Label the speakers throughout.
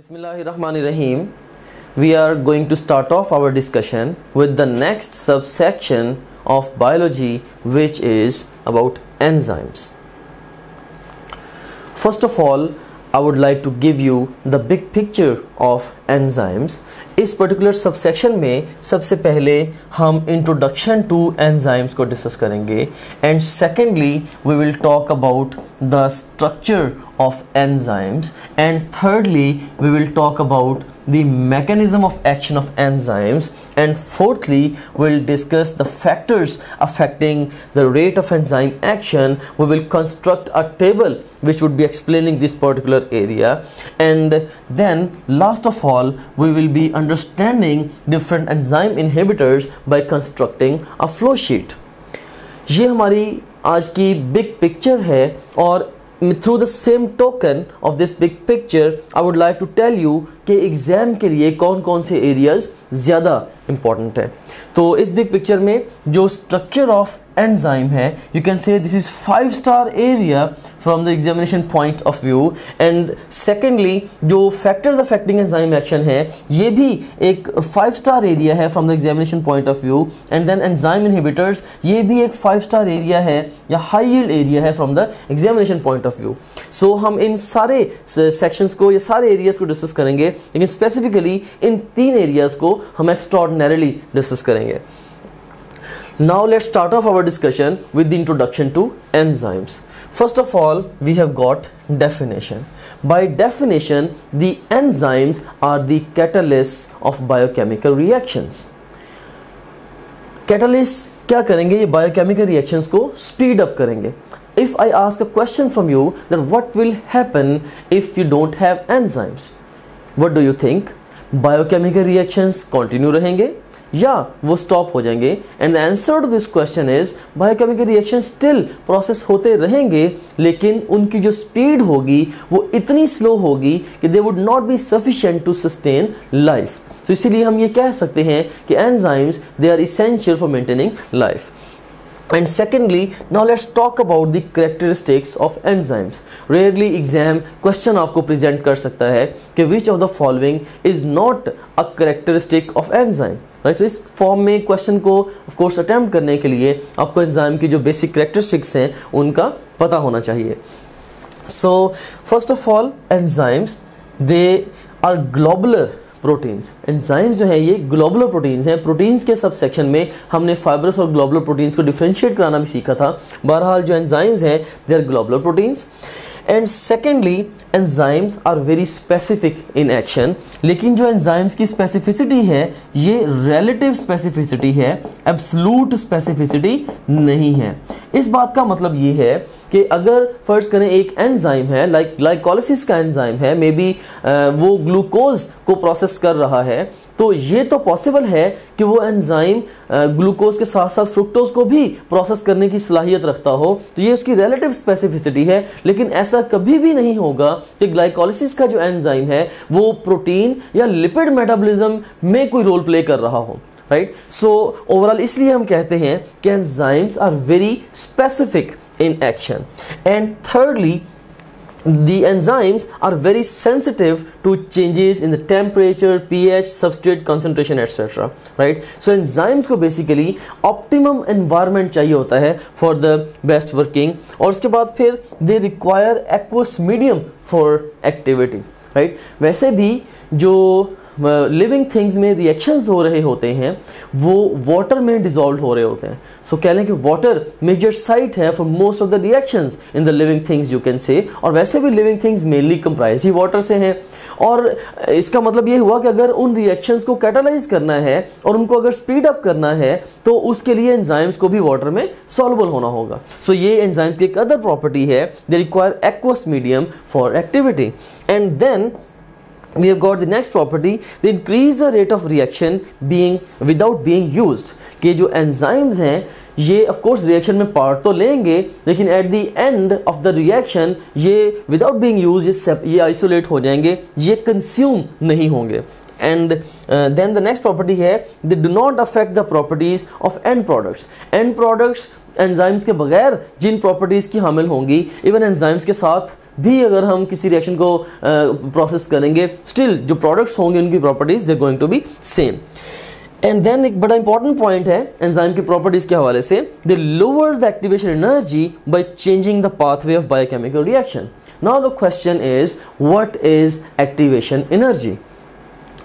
Speaker 1: Bismillahirrahmanirrahim. We are going to start off our discussion with the next subsection of biology which is about enzymes. First of all, I would like to give you the big picture of enzymes. इस particular subsection में सबसे पहले हम introduction to enzymes को discuss करेंगे and secondly we will talk about the structure of enzymes and thirdly we will talk about the mechanism of action of enzymes and fourthly we'll discuss the factors affecting the rate of enzyme action we will construct a table which would be explaining this particular area and then last of all we will be understanding different enzyme inhibitors by constructing a flow sheet ये हमारी आज की big picture है और through the same token of this big picture I would like to tell you कि exam के लिए कौन कौन से एरियाज़ ज़्यादा इम्पॉर्टेंट है तो इस बिग पिक्चर में जो स्ट्रक्चर ऑफ एनजाइम है you can say this is five star area from the examination point of view and secondly जो फैक्टर्स अफेक्टिंग एनजाइम एक्शन है ये भी एक फाइव स्टार एरिया है from the examination point of view and then enzyme inhibitors ये भी एक five star area है या हाई यील्ड एरिया है from the examination point of view so हम इन सारे सेक्शंस uh, को या सारे एरियाज़ को डिस्कस करेंगे लेकिन स्पेसिफिकली इन तीन एरियाज को हम एक्स्ट्रॉडनरली डिस्कस करेंगे now let start of our discussion with the introduction to enzymes first of all we have got definition by definition the enzymes are catalysts of biochemical reactions catalysts क्या करेंगे ये biochemical reactions को speed up करेंगे if I ask a question from you that what will happen if you don't have enzymes what do you think biochemical reactions continue रहेंगे या वो stop हो जाएंगे and the answer to this question is biochemical reaction still process होते रहेंगे लेकिन उनकी जो स्पीड होगी वो इतनी स्लो होगी कि they would not be sufficient to sustain life तो इसीलिए हम ये कह सकते हैं कि enzymes they are essential for maintaining life and secondly now let's talk about the characteristics of enzymes rarely exam question aapko present kar sakta hai ki which of the following is not a characteristic of enzyme right? so is form mein question ko of course attempt karne ke liye aapko enzyme ki jo basic characteristics hain unka pata hona chahiye so first of all enzymes they are globular proteins enzymes जो है ये globular proteins हैं proteins के subsection में हमने fibrous और globular proteins को differentiate कराना भी सीखा था बहरहाल जो एंजाइम्स हैं they are globular proteins and secondly enzymes are very specific in action लेकिन जो एंजाइम्स की स्पेसिफिसिटी है ये रिलेटिव स्पेसिफिसिटी है एब्सलूट स्पेसिफिसिटी नहीं है इस बात का मतलब ये है कि अगर फर्ज करें एक एंजाइम है लाइक like, का एंजाइम है मे बी uh, वो ग्लूकोज को प्रोसेस कर रहा है तो ये तो पॉसिबल है कि वो एंजाइम ग्लूकोज के साथ साथ फ्रुक्टोज को भी प्रोसेस करने की सलाहियत रखता हो तो ये उसकी रिलेटिव स्पेसिफिसिटी है लेकिन ऐसा कभी भी नहीं होगा कि ग्लाइकोलिसिस का जो एंजाइम है वो प्रोटीन या लिपिड मेटाबॉलिज्म में कोई रोल प्ले कर रहा हो राइट सो ओवरऑल इसलिए हम कहते हैं कि enzymes are very specific in action and thirdly the enzymes are very sensitive to changes in the temperature ph substrate concentration etc right so enzymes ko basically optimum environment chahiye hota hai for the best working aur uske baad phir they require aqueous medium for activity right वैसे भी जो living things में reactions हो रहे होते हैं वो water में डिजोल्व हो रहे होते हैं सो कह लें कि वाटर मेजर साइट है for most of the reactions in the living things you can say और वैसे भी लिविंग थिंग्स मेनली कंप्राइज ही वाटर से हैं और इसका मतलब ये हुआ कि अगर उन रिएक्शंस को कैटालाइज करना है और उनको अगर स्पीड अप करना है तो उसके लिए एंजाइम्स को भी वाटर में सॉल्वल होना होगा सो so, ये एंजाइम्स की एक अदर प्रॉपर्टी है they require aqueous medium for activity and then we have got the next property they increase the rate of reaction being without being used ke jo enzymes hain ye of course reaction mein part to lenge lekin at the end of the reaction ye without being used ye, ye isolate ho jayenge ye consume nahi honge and uh, then the next property है they do not affect the properties of end products end products enzymes के बगैर जिन properties की हामिल होंगी even enzymes के साथ भी अगर हम किसी रिएक्शन को प्रोसेस करेंगे स्टिल जो प्रोडक्ट्स होंगे उनकी properties they going to be same and then एक बड़ा इंपॉर्टेंट पॉइंट है एंजाइम की प्रॉपर्टीज़ के हवाले से they lower the activation energy by changing the pathway of biochemical reaction now the question is what is activation energy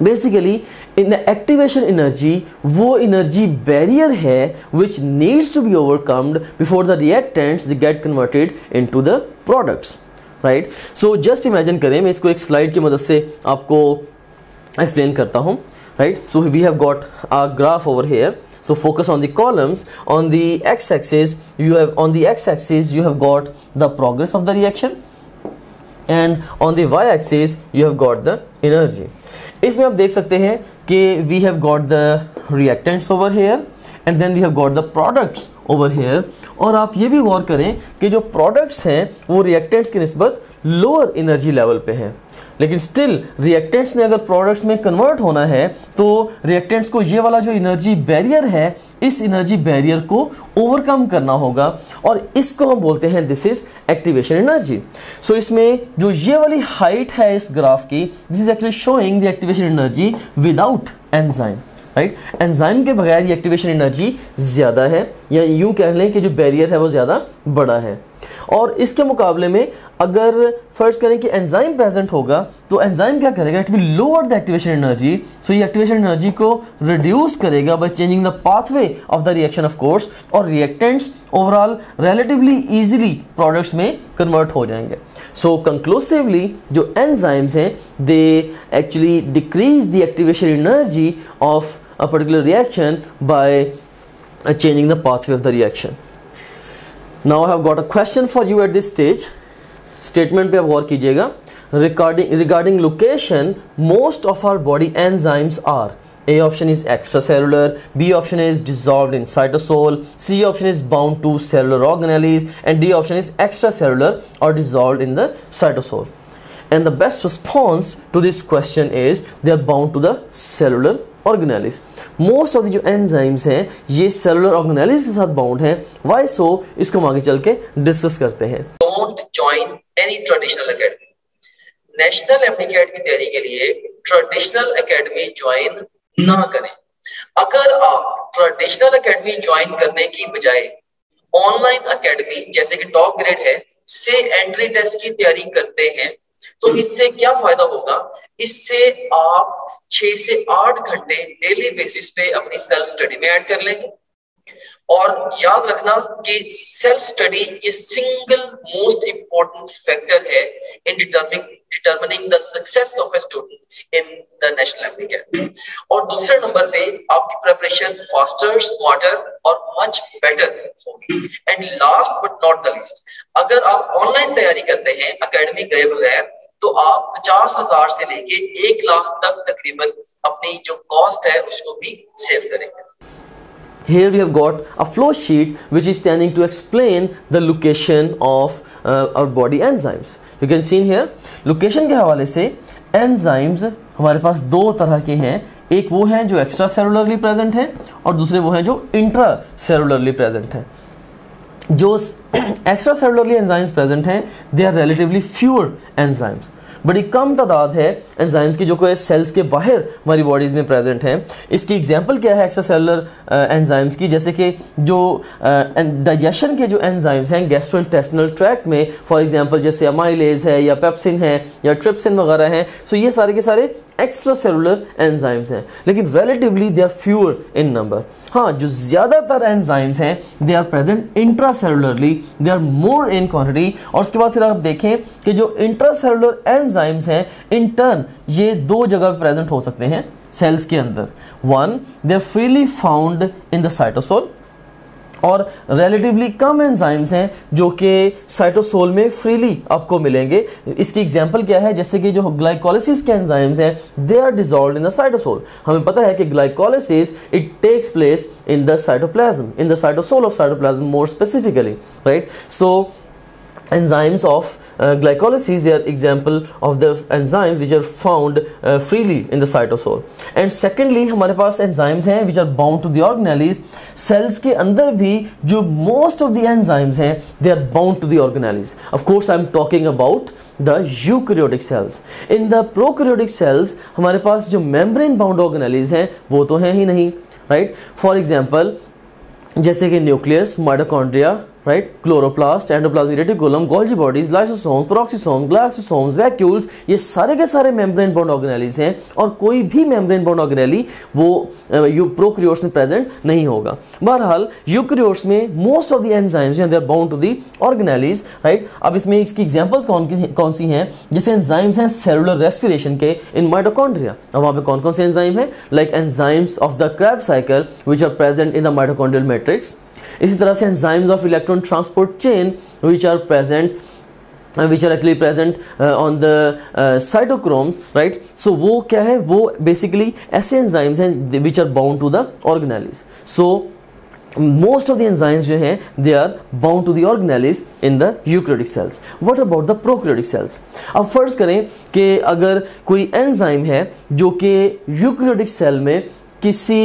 Speaker 1: basically in activation energy वो energy barrier है which needs to be overcomed before the the get converted into the products right so just imagine करें मैं इसको एक slide की मदद से आपको एक्सप्लेन करता हूँ right so we have got a graph over here so focus on the columns on the X axis you have on the X axis you have got the progress of the reaction and on the Y axis you have got the energy इसमें आप देख सकते हैं कि we have got the reactants over here and then we have got the products over here और आप ये भी गौर करें कि जो प्रोडक्ट्स हैं वो रिएक्टेंट्स की नस्बत लोअर एनर्जी लेवल पे हैं लेकिन स्टिल रिएक्टेंट्स ने अगर प्रोडक्ट्स में कन्वर्ट होना है तो रिएक्टेंट्स को ये वाला जो एनर्जी बैरियर है इस एनर्जी बैरियर को ओवरकम करना होगा और इसको हम बोलते हैं this is activation energy so इसमें जो ये वाली हाइट है इस ग्राफ की this is actually showing the activation energy without enzyme right enzyme के बगैर ये एक्टिवेशन एनर्जी ज़्यादा है या यूँ कह लें कि जो बैरियर है वो ज़्यादा बड़ा है और इसके मुकाबले में अगर फर्ज करें कि एंजाइम प्रेजेंट होगा तो एंजाइम क्या करेगा it will lower the activation energy so ये एक्टिवेशन एनर्जी को रिड्यूस करेगा by changing the pathway of the reaction of course और reactants overall relatively easily products में कन्वर्ट हो जाएंगे सो so, कंक्लूसिवली जो एंजाइम्स हैं they actually decrease the activation energy of a particular reaction by uh, changing the pathway of the reaction now i have got a question for you at this stage statement pe work gaur kijiyega regarding regarding location most of our body enzymes are a option is extracellular, B option is dissolved in cytosol, C option is bound to cellular organelles, and D option is extracellular or dissolved in the cytosol. And the best response to this question is they are bound to the cellular organelles most of the जो enzymes हैं ये cellular organelles के साथ bound हैं why so इसको हम आगे चल के डिस्कस करते हैं don't join any traditional academy national MDCAT की तैयारी के लिए ट्रेडिशनल एकेडमी ज्वाइन ना करें अगर आप ट्रेडिशनल एकेडमी ज्वाइन करने की बजाय ऑनलाइन एकेडमी जैसे कि टॉप ग्रेड है से एंट्री टेस्ट की तैयारी करते हैं तो इससे क्या फायदा होगा इससे आप छह से आठ घंटे डेली बेसिस पे अपनी सेल्फ स्टडी में ऐड कर लेंगे और याद रखना कि सेल्फ स्टडी ये सिंगल मोस्ट इंपॉर्टेंट फैक्टर है in determining determining the success of a student in the national application और दूसरे नंबर पे आपकी प्रिपरेशन फास्टर स्मार्टर और मच बेटर होगी and last but not the least अगर आप ऑनलाइन तैयारी करते हैं अकेडमी गए बगैर तो आप पचास हजार से लेके एक लाख तक तकरीबन अपनी जो कॉस्ट है उसको भी सेव करेंगे here we have got a flow sheet which is tending to explain the location of uh, our body enzymes you can see in here location ke hawale se enzymes hamare paas do tarah ke hain ek wo hain jo extra cellularly present हैं और दूसरे वो हैं जो intra cellularly present हैं जो extra cellularly enzymes present हैं they are relatively fewer enzymes बड़ी कम तादाद है एंजाइम्स की जो कि सेल्स के बाहर हमारी बॉडीज़ में प्रेजेंट हैं इसकी एग्जांपल क्या है एक्स्ट्रासेलुलर एंजाइम्स uh, की जैसे कि जो डाइजेशन uh, के जो एंजाइम्स हैं गैस्ट्रो ट्रैक्ट में फॉर एग्जाम्पल जैसे अमाइलेज है या पेप्सिन है या ट्रिप्सिन वगैरह हैं सो ये सारे के सारे एक्स्ट्रा सेलुलर एनजाइम्स हैं लेकिन relatively they are fewer in number हाँ जो ज़्यादातर एनजाइम्स हैं they are present intra cellularly they are more in quantity और उसके बाद फिर आप देखें कि जो इंट्रा सेलुलर एनजाइम्स हैं इन टर्न ये दो जगह प्रेजेंट हो सकते हैं सेल्स के अंदर one they are freely found in the cytosol और रिलेटिवली कम एंजाइम्स हैं जो कि साइटोसोल में फ्रीली आपको मिलेंगे इसकी एग्जांपल क्या है जैसे कि जो ग्लाइकोलिसिस के एंजाइम्स हैं they are dissolve in the cytosol हमें पता है कि glycolysis it takes place in the cytoplasm in the cytosol of cytoplasm more specifically right so enzymes of uh, glycolysis they are example of the enzymes which are found uh, freely in the cytosol and secondly hamare paas enzymes hain which are bound to the organelles cells ke andar bhi jo most of the enzymes hain they are bound to the organelles of course I am talking about the eukaryotic cells in the prokaryotic cells hamare paas jo membrane bound organelles hain wo to hain hi nahi right for example जैसे कि nucleus mitochondria right chloroplast endoplasmic reticulum, Golgi bodies lysosome peroxisome glaxosomes, vacuoles ये सारे के सारे membrane bound organelles हैं और कोई भी मेम्ब्रेन बॉन्ड ऑर्गेनाली वो यू प्रोक्रियोट्स में प्रेजेंट नहीं होगा बहरहाल यूक्रियोट्स में most of the enzymes they are bound to the organelles right अब इसमें इसकी एग्जाम्पल्स कौन कौन सी हैं जैसे एंजाइम्स हैं सेलुलर रेस्पिरेशन के इन माइटोकॉन्ड्रिया अब वहाँ पे कौन कौन से एंजाइम हैं like enzymes of the Krebs cycle which are present in the mitochondrial matrix इसी तरह से enzymes of electron transport chain which are present which are actually present on the cytochromes right so वो क्या है वो basically ऐसे enzymes हैं which are bound to the organelles so most of the enzymes जो हैं they are bound to the organelles in the eukaryotic cells what about the prokaryotic cells अब फर्ज करें कि अगर कोई एंजाइम है जो कि यूक्रियोटिक सेल में किसी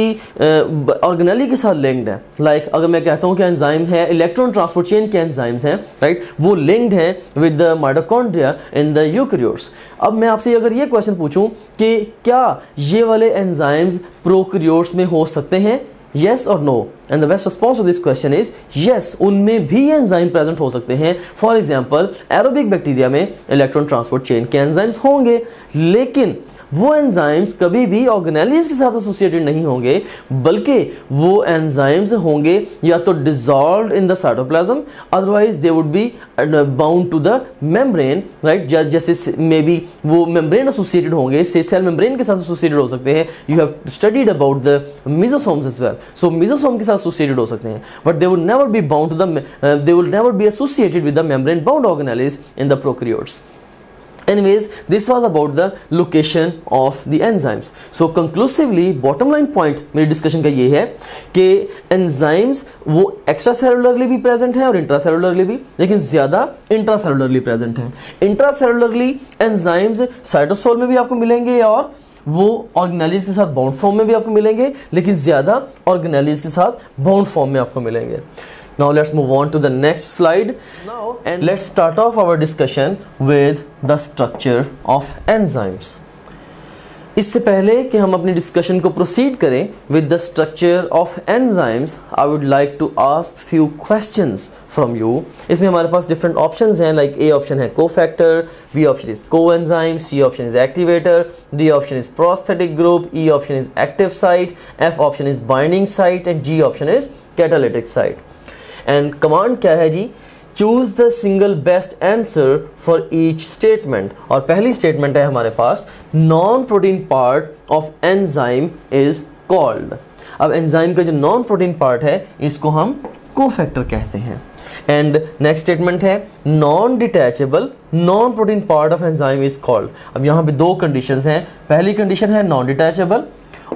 Speaker 1: ऑर्गेनली के साथ लिंक्ड है लाइक like, अगर मैं कहता हूँ कि एंजाइम है इलेक्ट्रॉन ट्रांसपोर्ट चेन के एंजाइम्स हैं राइट वो लिंक्ड हैं with the mitochondria in the eukaryotes अब मैं आपसे अगर ये क्वेश्चन पूछूं कि क्या ये वाले एंजाइम्स प्रोक्रियोट्स में हो सकते हैं येस और no and the best response to this question is yes उनमें भी एंजाइम प्रेजेंट हो सकते हैं फॉर एग्जाम्पल एरोबिक बैक्टीरिया में इलेक्ट्रॉन ट्रांसपोर्ट चेन के एंजाइम्स होंगे लेकिन वो एंजाइम्स कभी भी ऑर्गेनाइलिस के साथ एसोसिएटेड नहीं होंगे बल्कि वो एंजाइम्स होंगे या तो dissolve in the cytoplasm otherwise they would be bound to the membrane right जैसे मे बी वो मेम्ब्रेन एसोसिएटेड होंगे से सेल मेम्ब्रेन के साथ एसोसिएटेड हो सकते हैं you have studied about the mesosomes as well so mesosome के साथ एसोसिएटेड हो सकते हैं but they would never be bound to the they would never be associated with the membrane bound organelles in the prokaryotes. anyways this was about the location of the enzymes so conclusively bottom line point मेरी discussion ka ye hai कि enzymes wo extracellularly bhi present hai aur intracellularly bhi lekin zyada intracellularly present hai intracellularly enzymes cytosol mein bhi aapko milenge aur वो organelles के साथ bound form में भी आपको मिलेंगे लेकिन ज़्यादा ऑर्गेनाइलिस के साथ बाउंड फॉर्म में आपको मिलेंगे Now let's move on to the next slide. Now, and let's start off our discussion with the structure of enzymes. इससे पहले कि हम अपनी डिस्कशन को प्रोसीड करें with the structure of enzymes I would like to ask few questions from you इसमें हमारे पास डिफरेंट ऑप्शंस हैं लाइक ए ऑप्शन है cofactor B option is coenzyme C option is activator D option is prosthetic group E option is active site F option is binding site and G option is catalytic site and command क्या है जी choose the single best answer for each statement और पहली statement है हमारे पास non protein part of enzyme is called अब enzyme का जो नॉन प्रोटीन पार्ट है इसको हम कोफैक्टर कहते हैं एंड नेक्स्ट स्टेटमेंट है non detachable non protein part of enzyme is called अब यहाँ पे दो कंडीशन हैं पहली कंडीशन है नॉन डिटैचेबल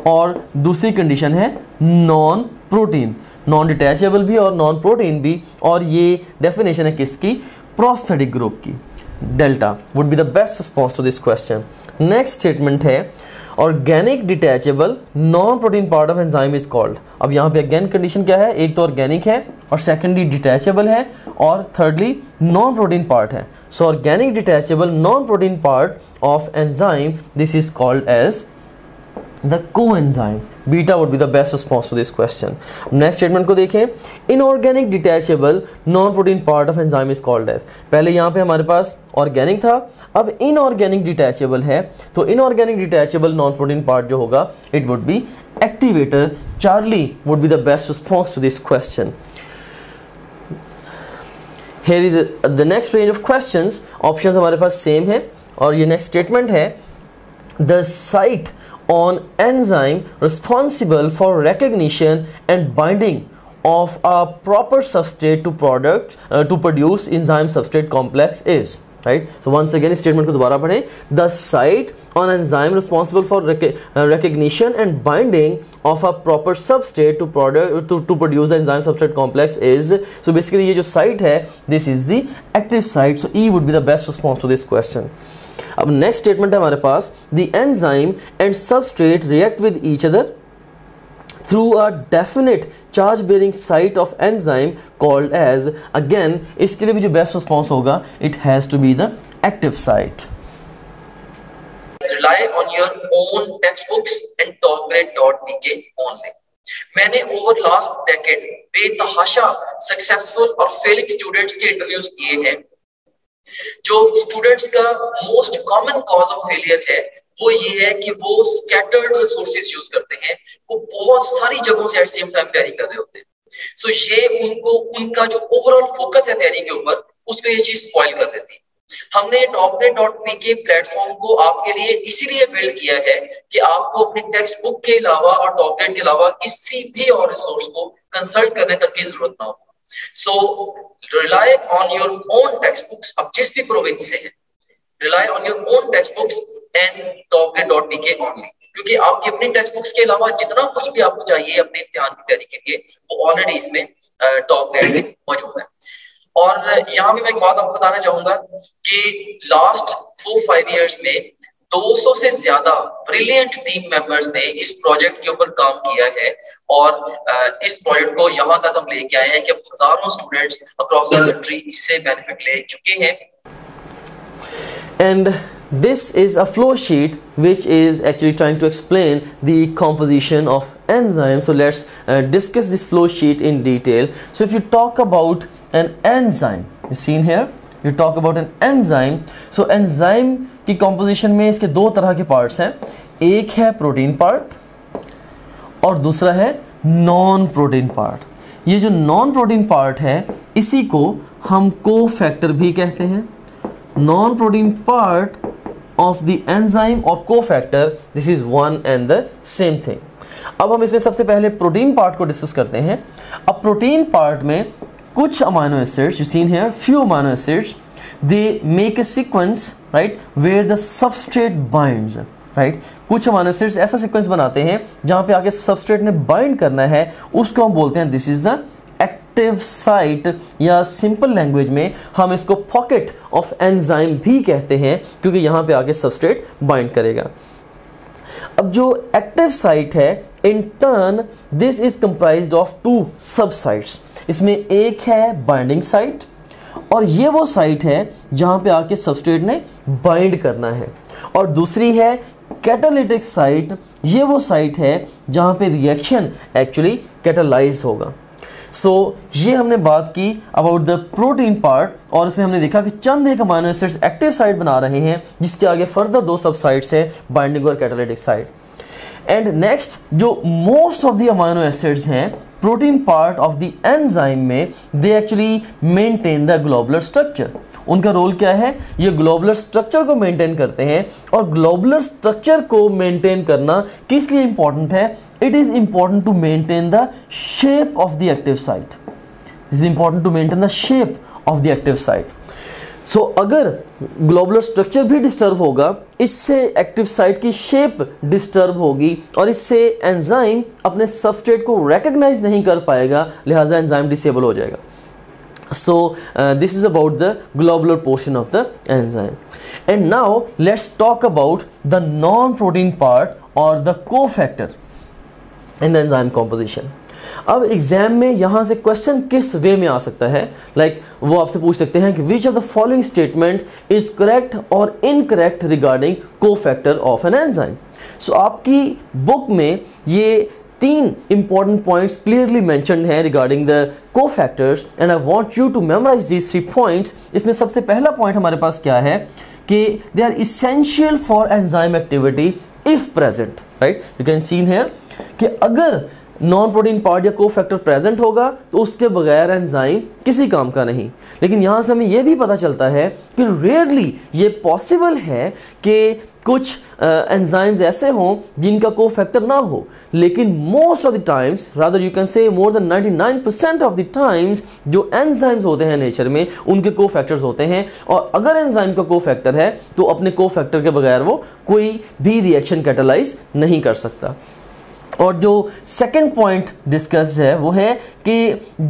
Speaker 1: और दूसरी कंडीशन है नॉन प्रोटीन नॉन डिटैचेबल भी और नॉन प्रोटीन भी और ये डेफिनेशन है किसकी प्रोस्थेटिक ग्रुप की delta would be the best response to this question next statement है organic detachable non protein part of enzyme is called अब यहाँ पे अगेन कंडीशन क्या है एक तो ऑर्गेनिक है और सेकेंडली डिटैचेबल है और थर्डली नॉन प्रोटीन पार्ट है so organic detachable non protein part of enzyme this is called as the coenzyme beta would be the best response to this question next statement को देखें inorganic detachable non protein part of enzyme is called as पहले यहाँ पे हमारे पास organic था अब inorganic detachable है तो inorganic detachable non protein part जो होगा it would be activator Charlie would be the best response to this question here is the next range of question option हमारे पास सेम है और ये नेक्स्ट स्टेटमेंट है the site on enzyme responsible for recognition and binding of a proper substrate to product uh, to produce enzyme substrate complex is right so once again statement the site on enzyme responsible for uh, recognition and binding of a proper substrate to product to, to produce enzyme substrate complex is so basically site hai, this is the active site so e would be the best response to this question अब next statement है हमारे पास the enzyme and substrate react with each other through a definite charge bearing site of enzyme called as again इसके लिए भी जो best response होगा it has to be the active site rely on your own textbooks and topgrade.dk only maine over last decade decade tahasha successful or failing students ke interviews kiye hain जो students का most common cause of failure है वो ये है कि वो scattered resources use करते हैं वो बहुत सारी जगहों से एट सेम टाइम तैयारी कर रहे होते हैं सो so ये उनको उनका जो ओवरऑल फोकस है तैयारी के ऊपर उसको ये चीज स्पॉइल कर देती है हमने टॉपनेट डॉट पी के प्लेटफॉर्म को आपके लिए इसीलिए बिल्ड किया है कि आपको अपने टेक्स्ट बुक के अलावा और टॉपनेट के अलावा किसी भी और रिसोर्स को कंसल्ट करने तक की जरूरत ना हो so rely on your own textbooks अब जिस भी प्रोविंस से है rely on your own rely on your own dot D K only क्योंकि आपकी अपनी टेक्स्ट बुक्स के अलावा जितना कुछ भी आपको चाहिए अपने इम्तिहान की तैयारी के लिए वो ऑलरेडी इसमें टॉप ग्रेड में मौजूद है और यहाँ भी मैं एक बात आपको बताना चाहूंगा कि लास्ट फोर फाइव इयर्स में 200 से ज्यादा ब्रिलियंट टीम मेंबर्स ने इस प्रोजेक्ट के ऊपर काम किया है और इस प्रोजेक्ट को यहाँ तक हम लेके आए हैं कि हजारों स्टूडेंट्स अक्रॉस द कंट्री इससे बेनिफिट ले चुके हैं and This is a flow sheet which is actually trying to explain the composition of enzymes. So let's uh, discuss this flow sheet in detail. So if you talk about an enzyme, you seen here, you talk about an enzyme. So enzyme कि composition में इसके दो तरह के parts हैं एक है protein part और दूसरा है नॉन प्रोटीन पार्ट ये जो नॉन प्रोटीन पार्ट है इसी को हम को फैक्टर भी कहते हैं non protein part of the enzyme और cofactor this is one and the same thing अब हम इसमें सबसे पहले प्रोटीन पार्ट को डिस्कस करते हैं अब प्रोटीन पार्ट में कुछ अमाइनो एसिड्स यू सीन है few amino acids they make a sequence right where the substrate binds right right? कुछ अमानोसिड्स ऐसा सीक्वेंस बनाते हैं जहां पे आगे सबस्ट्रेट ने बाइंड करना है उसको हम बोलते हैं this is the active site या सिंपल लैंग्वेज में हम इसको पॉकेट ऑफ एंजाइम भी कहते हैं क्योंकि यहां पे आगे सबस्ट्रेट बाइंड करेगा अब जो एक्टिव साइट है in turn this is comprise of two सब साइट्स इसमें एक है बाइंडिंग साइट और ये वो साइट है जहाँ पे आके सबस्ट्रेट ने बाइंड करना है और दूसरी है कैटालिटिक साइट ये वो साइट है जहाँ पे रिएक्शन एक्चुअली कैटालाइज होगा सो so, ये हमने बात की अबाउट द प्रोटीन पार्ट और उसमें हमने देखा कि चंद एक अमाइनो एसिड्स एक्टिव साइट बना रहे हैं जिसके आगे फर्दर दो सब साइट्स है बाइंडिंग और कैटालिटिक साइट एंड नेक्स्ट जो most of the amino acids हैं protein part of the enzyme में they actually maintain the globular structure उनका रोल क्या है ये ग्लोबुलर स्ट्रक्चर को मेंटेन करते हैं और ग्लोबुलर स्ट्रक्चर को मेंटेन करना किस लिए इंपॉर्टेंट है it is important to maintain the shape of the active site is important to maintain the shape of the active site so so, अगर ग्लोबलर स्ट्रक्चर भी डिस्टर्ब होगा इससे एक्टिव साइट की शेप डिस्टर्ब होगी और इससे enzyme अपने substrate को रेकग्नाइज नहीं कर पाएगा लिहाजा एंजाइम डिसेबल हो जाएगा so this is about the globular portion of the enzyme and now let's talk about the non protein part और the cofactor in the enzyme composition अब एग्जाम में यहां से क्वेश्चन किस वे में आ सकता है लाइक like, वो आपसे पूछ सकते हैं कि which of the following statement is correct और incorrect regarding cofactor of an enzyme so आपकी बुक में ये तीन इंपॉर्टेंट पॉइंट्स क्लियरली मैंशन हैं regarding the cofactors and I want you to memorise these three points इसमें सबसे पहला point हमारे पास क्या है कि they are essential for enzyme activity if present right you can seen है कि अगर नॉन प्रोटीन पार्ट या को फैक्टर प्रेजेंट होगा तो उसके बगैर एंजाइम किसी काम का नहीं लेकिन यहाँ से हमें यह भी पता चलता है कि रेयरली ये पॉसिबल है कि कुछ एंजाइम्स uh, ऐसे हों जिनका को फैक्टर ना हो लेकिन most of the times rather you can say more than 99 percent of the times जो एंजाइम्स होते हैं नेचर में उनके को फैक्टर्स होते हैं और अगर एंजाइम का को फैक्टर है तो अपने को फैक्टर के बगैर वो कोई भी रिएक्शन कैटलाइज नहीं कर सकता और जो सेकंड पॉइंट डिस्कस है वो है कि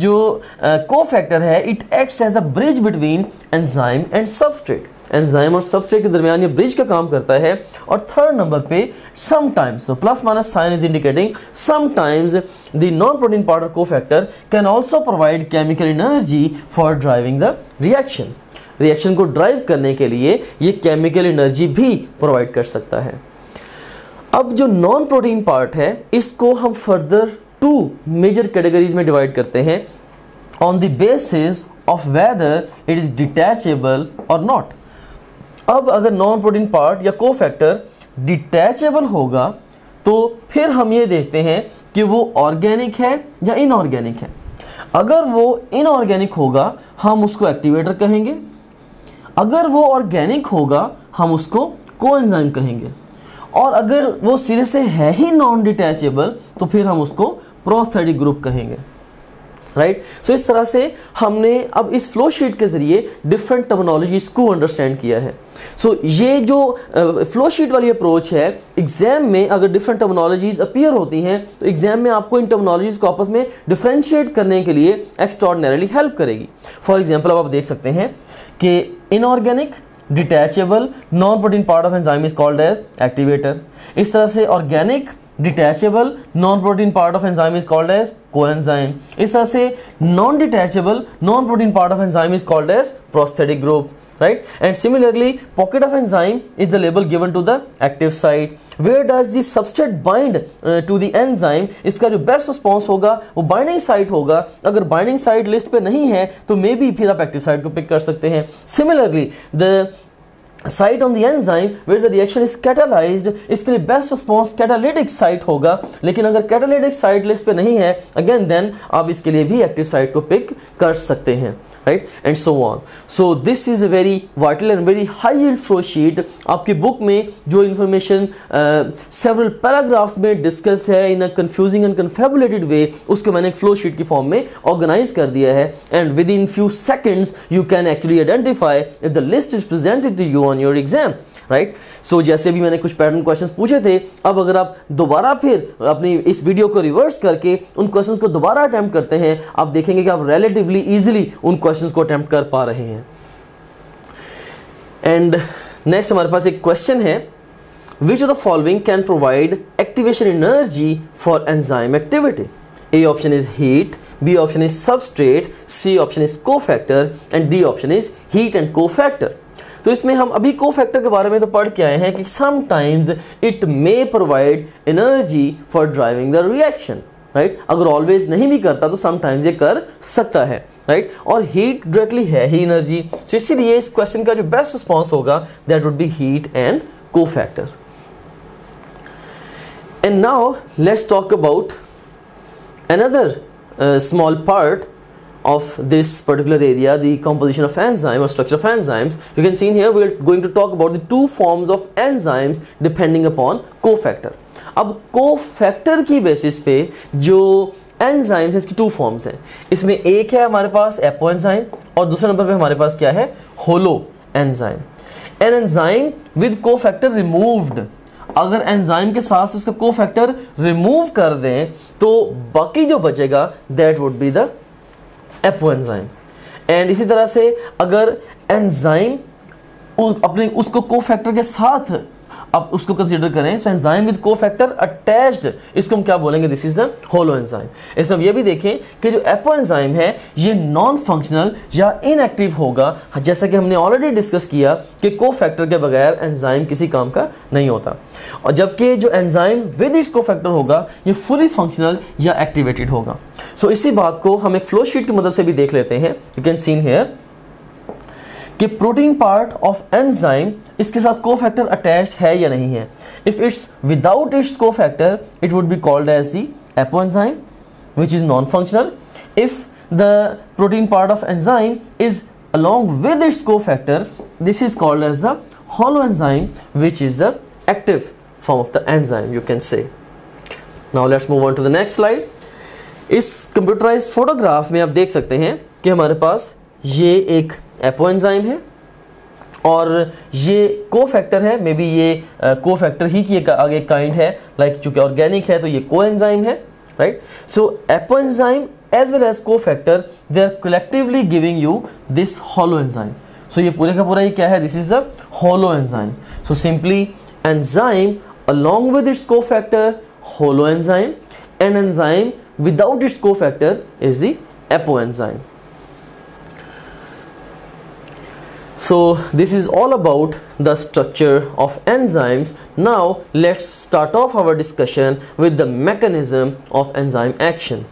Speaker 1: जो को uh, फैक्टर है it acts as a bridge between enzyme and substrate enzyme और सबस्ट्रेट के दरमियान ये ब्रिज का काम करता है और थर्ड नंबर पे sometimes so plus minus sign is indicating sometimes the non protein powder cofactor can also provide chemical energy for driving the reaction reaction को ड्राइव करने के लिए ये केमिकल एनर्जी भी प्रोवाइड कर सकता है अब जो नॉन प्रोटीन पार्ट है इसको हम फर्दर टू मेजर कैटेगरीज में डिवाइड करते हैं on the basis of whether it is detachable और नॉट अब अगर नॉन प्रोटीन पार्ट या को फैक्टर डिटैचेबल होगा तो फिर हम ये देखते हैं कि वो ऑर्गेनिक है या इनऑर्गेनिक है अगर वो इनऑर्गेनिक होगा हम उसको एक्टिवेटर कहेंगे अगर वो ऑर्गेनिक होगा हम उसको कोएंजाइम कहेंगे और अगर वो सिरे से है ही नॉन डिटैचेबल तो फिर हम उसको प्रोस्थेटिक ग्रुप कहेंगे राइट right? सो so, इस तरह से हमने अब इस फ्लो शीट के जरिए डिफरेंट टर्मोलॉजीज को अंडरस्टैंड किया है सो so, ये जो फ्लो uh, शीट वाली अप्रोच है एग्जाम में अगर डिफरेंट टर्मोलॉजीज अपियर होती हैं तो एग्जाम में आपको इन टर्मोलॉजीज को आपस में डिफ्रेंशिएट करने के लिए एक्स्ट्रॉडनरली हेल्प करेगी फॉर एग्जाम्पल अब आप देख सकते हैं कि inorganic detachable non protein part of enzyme is called as activator इस तरह से organic detachable non protein part of enzyme is called as coenzyme इस तरह से non detachable non protein part of enzyme is called as prosthetic group right and similarly pocket of enzyme is the label given to the active site where does the substrate bind uh, to the enzyme iska jo best response hoga wo binding site hoga agar binding site list pe nahi hai to maybe phir aap active site ko pick kar sakte hain similarly the site on the enzyme where the reaction is catalyse इसके लिए best response catalytic site होगा लेकिन अगर catalytic site list पे नहीं है again then आप इसके लिए भी एक्टिव साइट को पिक कर सकते हैं right and so on so this is a very vital and very high yield flow sheet आपकी बुक में जो इन्फॉर्मेशन सेवरल पैराग्राफ्स में डिस्कस्ड है in a confusing and confabulated way उसको मैंने एक फ्लो शीट की फॉर्म में ऑर्गेनाइज कर दिया है and within few seconds you can actually identify the list is presented to you on your exam right so जैसे भी मैंने कुछ पैटर्न क्वेश्चंस पूछे थे अब अगर आप दोबारा फिर अपनी इस वीडियो को रिवर्स करके उन क्वेश्चंस को दोबारा अटैम्प्ट करते हैं आप देखेंगे कि आप रिलेटिवली इजिली उन क्वेश्चन को अटैम्प्ट कर पा रहे हैं एंड नेक्स्ट हमारे पास एक क्वेश्चन है which of the following can provide activation energy for enzyme activity A option is heat B option is substrate C option is cofactor and D option is heat and cofactor तो इसमें हम अभी को factor के बारे में तो पढ़ के आए हैं कि sometimes it may provide energy for driving the reaction right अगर ऑलवेज नहीं भी करता तो समटाइम्स ये कर सकता है राइट right? और हीट डायरेक्टली है ही एनर्जी सो इसीलिए इस क्वेश्चन का जो बेस्ट रिस्पॉन्स होगा that would be heat and cofactor and now let's talk about another small uh, part of this particular area, the composition of enzyme or structure of enzymes, you can see in here we are going to talk about the two forms of enzymes depending upon cofactor. ab cofactor ki basis pe jo enzymes हैं इसकी two forms हैं इसमें एक है हमारे पास apo enzyme और दूसरे number पे हमारे पास क्या है holo enzyme an enzyme with cofactor removed अगर एंजाइम के साथ उसका कोफैक्टर रिमूव कर दें तो बाकी जो बचेगा that would be the apo enzyme and इसी तरह से अगर एनजाइम अपने उसको कोफैक्टर के साथ अब उसको कंसीडर करें so enzyme with cofactor attached इसको हम क्या बोलेंगे this is the holo enzyme इसमें हम ये भी देखें कि जो एपो एंजाइम है ये नॉन फंक्शनल या इनएक्टिव होगा हाँ, जैसा कि हमने ऑलरेडी डिस्कस किया कि को फैक्टर के बगैर एंजाइम किसी काम का नहीं होता और जबकि जो enzyme with its cofactor होगा ये फुली फंक्शनल या एक्टिवेटेड होगा सो so, इसी बात को हम एक फ्लो शीट की मदद से भी देख लेते हैं यू कैन सीन हेयर कि प्रोटीन पार्ट ऑफ एनजाइम इसके साथ को फैक्टर अटैच है या नहीं है if it's without its cofactor it would be called as the apoenzyme which is non functional if the protein part of enzyme is along with its cofactor this is called as the hollow enzyme which is the active form of the enzyme you can say now let's move on to the next slide इस computerise photograph में आप देख सकते हैं कि हमारे पास ये एक एपोएंजाइम है और ये को फैक्टर है मे बी ये को फैक्टर ही की आगे काइंड है लाइक चूंकि ऑर्गेनिक है तो ये को एंजाइम है right so apoenzyme as well as cofactor they are collectively giving you this holo enzyme so ये पूरे का पूरा ये क्या है this is the holo enzyme so simply enzyme factor holo enzyme and enzyme without its cofactor is the apo enzyme so this is all about the structure of enzymes now let's start off our discussion with the mechanism of enzyme action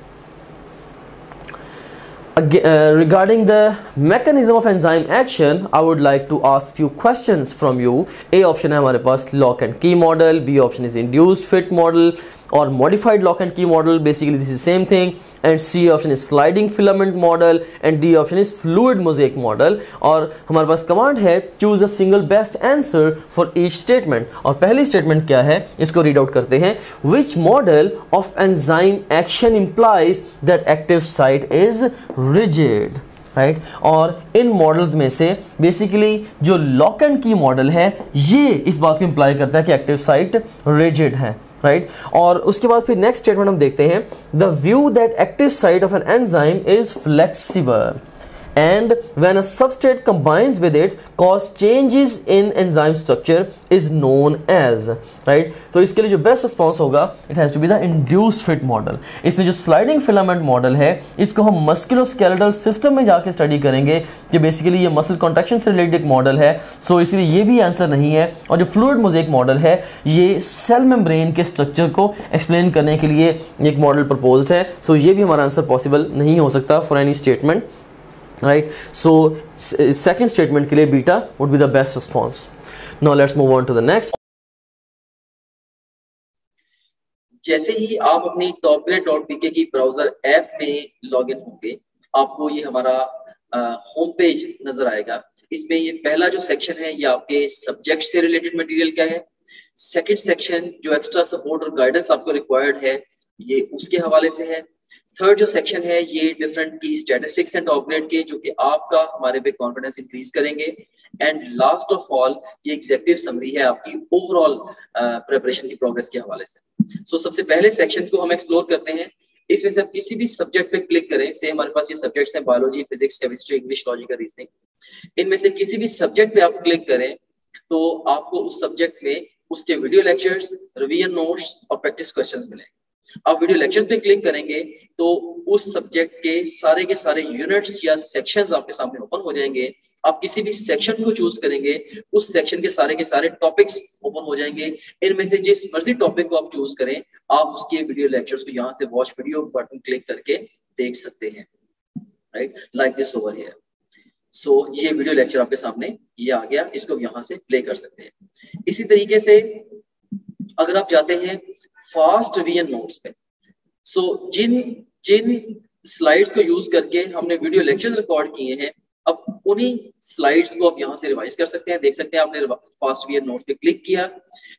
Speaker 1: uh, regarding the mechanism of enzyme action i would like to ask few questions from you a option hai hamare paas lock and key model b option is induced fit model or modified lock and key model basically this is same thing and C option is sliding filament model and D option is fluid mosaic model और हमारे पास command है choose a single best answer for each statement और पहली statement क्या है इसको read out करते हैं which model of enzyme action implies that active site is rigid right right? और इन मॉडल्स में से बेसिकली जो लॉक एंड की मॉडल है ये इस बात को इम्प्लाई करता है कि एक्टिव साइट रिजिड है राइट right? और उसके बाद फिर नेक्स्ट स्टेटमेंट हम देखते हैं the view that active site of an enzyme is flexible and when a substrate combines with it cause changes in enzyme structure is known as right तो इसके लिए जो बेस्ट रिस्पॉन्स होगा it has to be the induced fit model इसमें जो sliding filament model है इसको हम मस्कुलोस्केलेटल सिस्टम में जाके स्टडी करेंगे कि बेसिकली ये मसल कॉन्ट्रैक्शन से रिलेटेड मॉडल है सो so इसलिए ये भी आंसर नहीं है और जो फ्लूड मोजेक मॉडल है ये सेल मेम्ब्रेन के स्ट्रक्चर को एक्सप्लेन करने के लिए एक मॉडल प्रपोज है सो so ये भी हमारा आंसर पॉसिबल नहीं हो सकता for any statement right so eh, second statement ke liye beta would be the best response now let's move on to the next जैसे ही आप अपनी टॉपग्रेड डॉट पीके की ब्राउजर ऐप में लॉगिन होंगे आपको ये हमारा होम पेज नजर आएगा इसमें ये पहला जो सेक्शन है ये आपके सब्जेक्ट से रिलेटेड मटेरियल का है सेकंड सेक्शन जो एक्स्ट्रा सपोर्ट और गाइडेंस आपको रिक्वायर्ड है ये उसके हवाले से है थर्ड जो सेक्शन है ये डिफरेंट की स्टेटिस्टिक्स एंड ऑपरेट के जो कि आपका हमारे पे कॉन्फिडेंस इंक्रीज करेंगे एंड लास्ट ऑफ ऑल ये एग्जेक्टिव समरी है आपकी ओवरऑल प्रिपरेशन की प्रोग्रेस के हवाले से सो so, सबसे पहले सेक्शन को हम एक्सप्लोर करते हैं इसमें से आप किसी भी सब्जेक्ट पे क्लिक करें से हमारे पास ये सब्जेक्ट्स हैं biology physics chemistry English logical reasoning इनमें से किसी भी सब्जेक्ट पे आप क्लिक करें तो आपको उस सब्जेक्ट में उसके वीडियो लेक्चर्स रिवीजन नोट्स और प्रैक्टिस क्वेश्चंस मिलेंगे आप वीडियो लेक्चर्स पे क्लिक करेंगे तो उस सब्जेक्ट के सारे के सारे यूनिट्स या सेक्शंस आपके सामने ओपन हो जाएंगे आप किसी भी सेक्शन को चूज करेंगे उस सेक्शन के सारे के सारे टॉपिक्स ओपन हो जाएंगे इनमें से जिस मर्जी टॉपिक को आप चूज करें आप उसके वीडियो लेक्चर्स को यहाँ से वॉच वीडियो बटन क्लिक करके देख सकते हैं right like this over here so ये वीडियो लेक्चर आपके सामने ये आ गया इसको यहाँ से प्ले कर सकते हैं इसी तरीके से अगर आप जाते हैं फास्ट पे सो so, जिन जिन स्लाइड्स को यूज करके हमने वीडियो लेक्चर रिकॉर्ड किए हैं अब उन्हीं स्लाइड्स को आप यहां से रिवाइज कर सकते हैं देख सकते हैं आपने फास्ट वीयर नोट्स पे क्लिक किया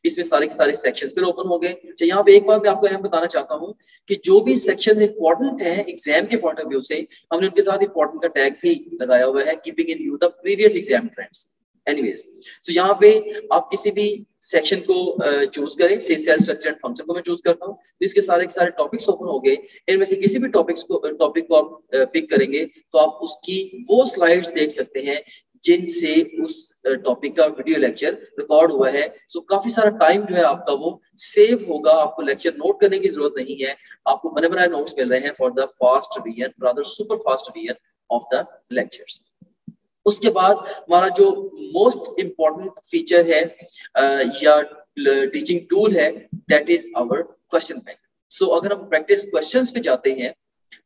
Speaker 1: इसमें सारे के सारे सेक्शंस फिर ओपन हो गए अच्छा यहाँ पे एक बार मैं आपको अहम बताना चाहता हूँ कि जो भी सेक्शंस इंपॉर्टेंट हैं एग्जाम के पॉइंट ऑफ व्यू से हमने उनके साथ इंपॉर्टेंट का टैग भी लगाया हुआ है keeping in view the previous exam trends anyways so so, यहाँ पे आप किसी भी सेक्शन को चूज करें से सेल स्ट्रक्चर एंड फंक्शन को मैं चूज करता हूँ तो इसके सारे के सारे टॉपिक्स ओपन हो गए इनमें से किसी भी टॉपिक्स को टॉपिक को आप पिक करेंगे तो आप उसकी वो स्लाइड्स देख सकते हैं जिनसे उस टॉपिक का वीडियो लेक्चर रिकॉर्ड हुआ है सो so, काफी सारा टाइम जो है आपका वो सेव होगा आपको लेक्चर नोट करने की जरूरत नहीं है आपको बने बनाए नोट्स मिल रहे हैं for the fast revision rather super fast revision of the lectures उसके बाद हमारा जो मोस्ट इम्पॉर्टेंट फीचर है या टीचिंग टूल है that is our question bank so अगर हम प्रैक्टिस क्वेश्चन पे जाते हैं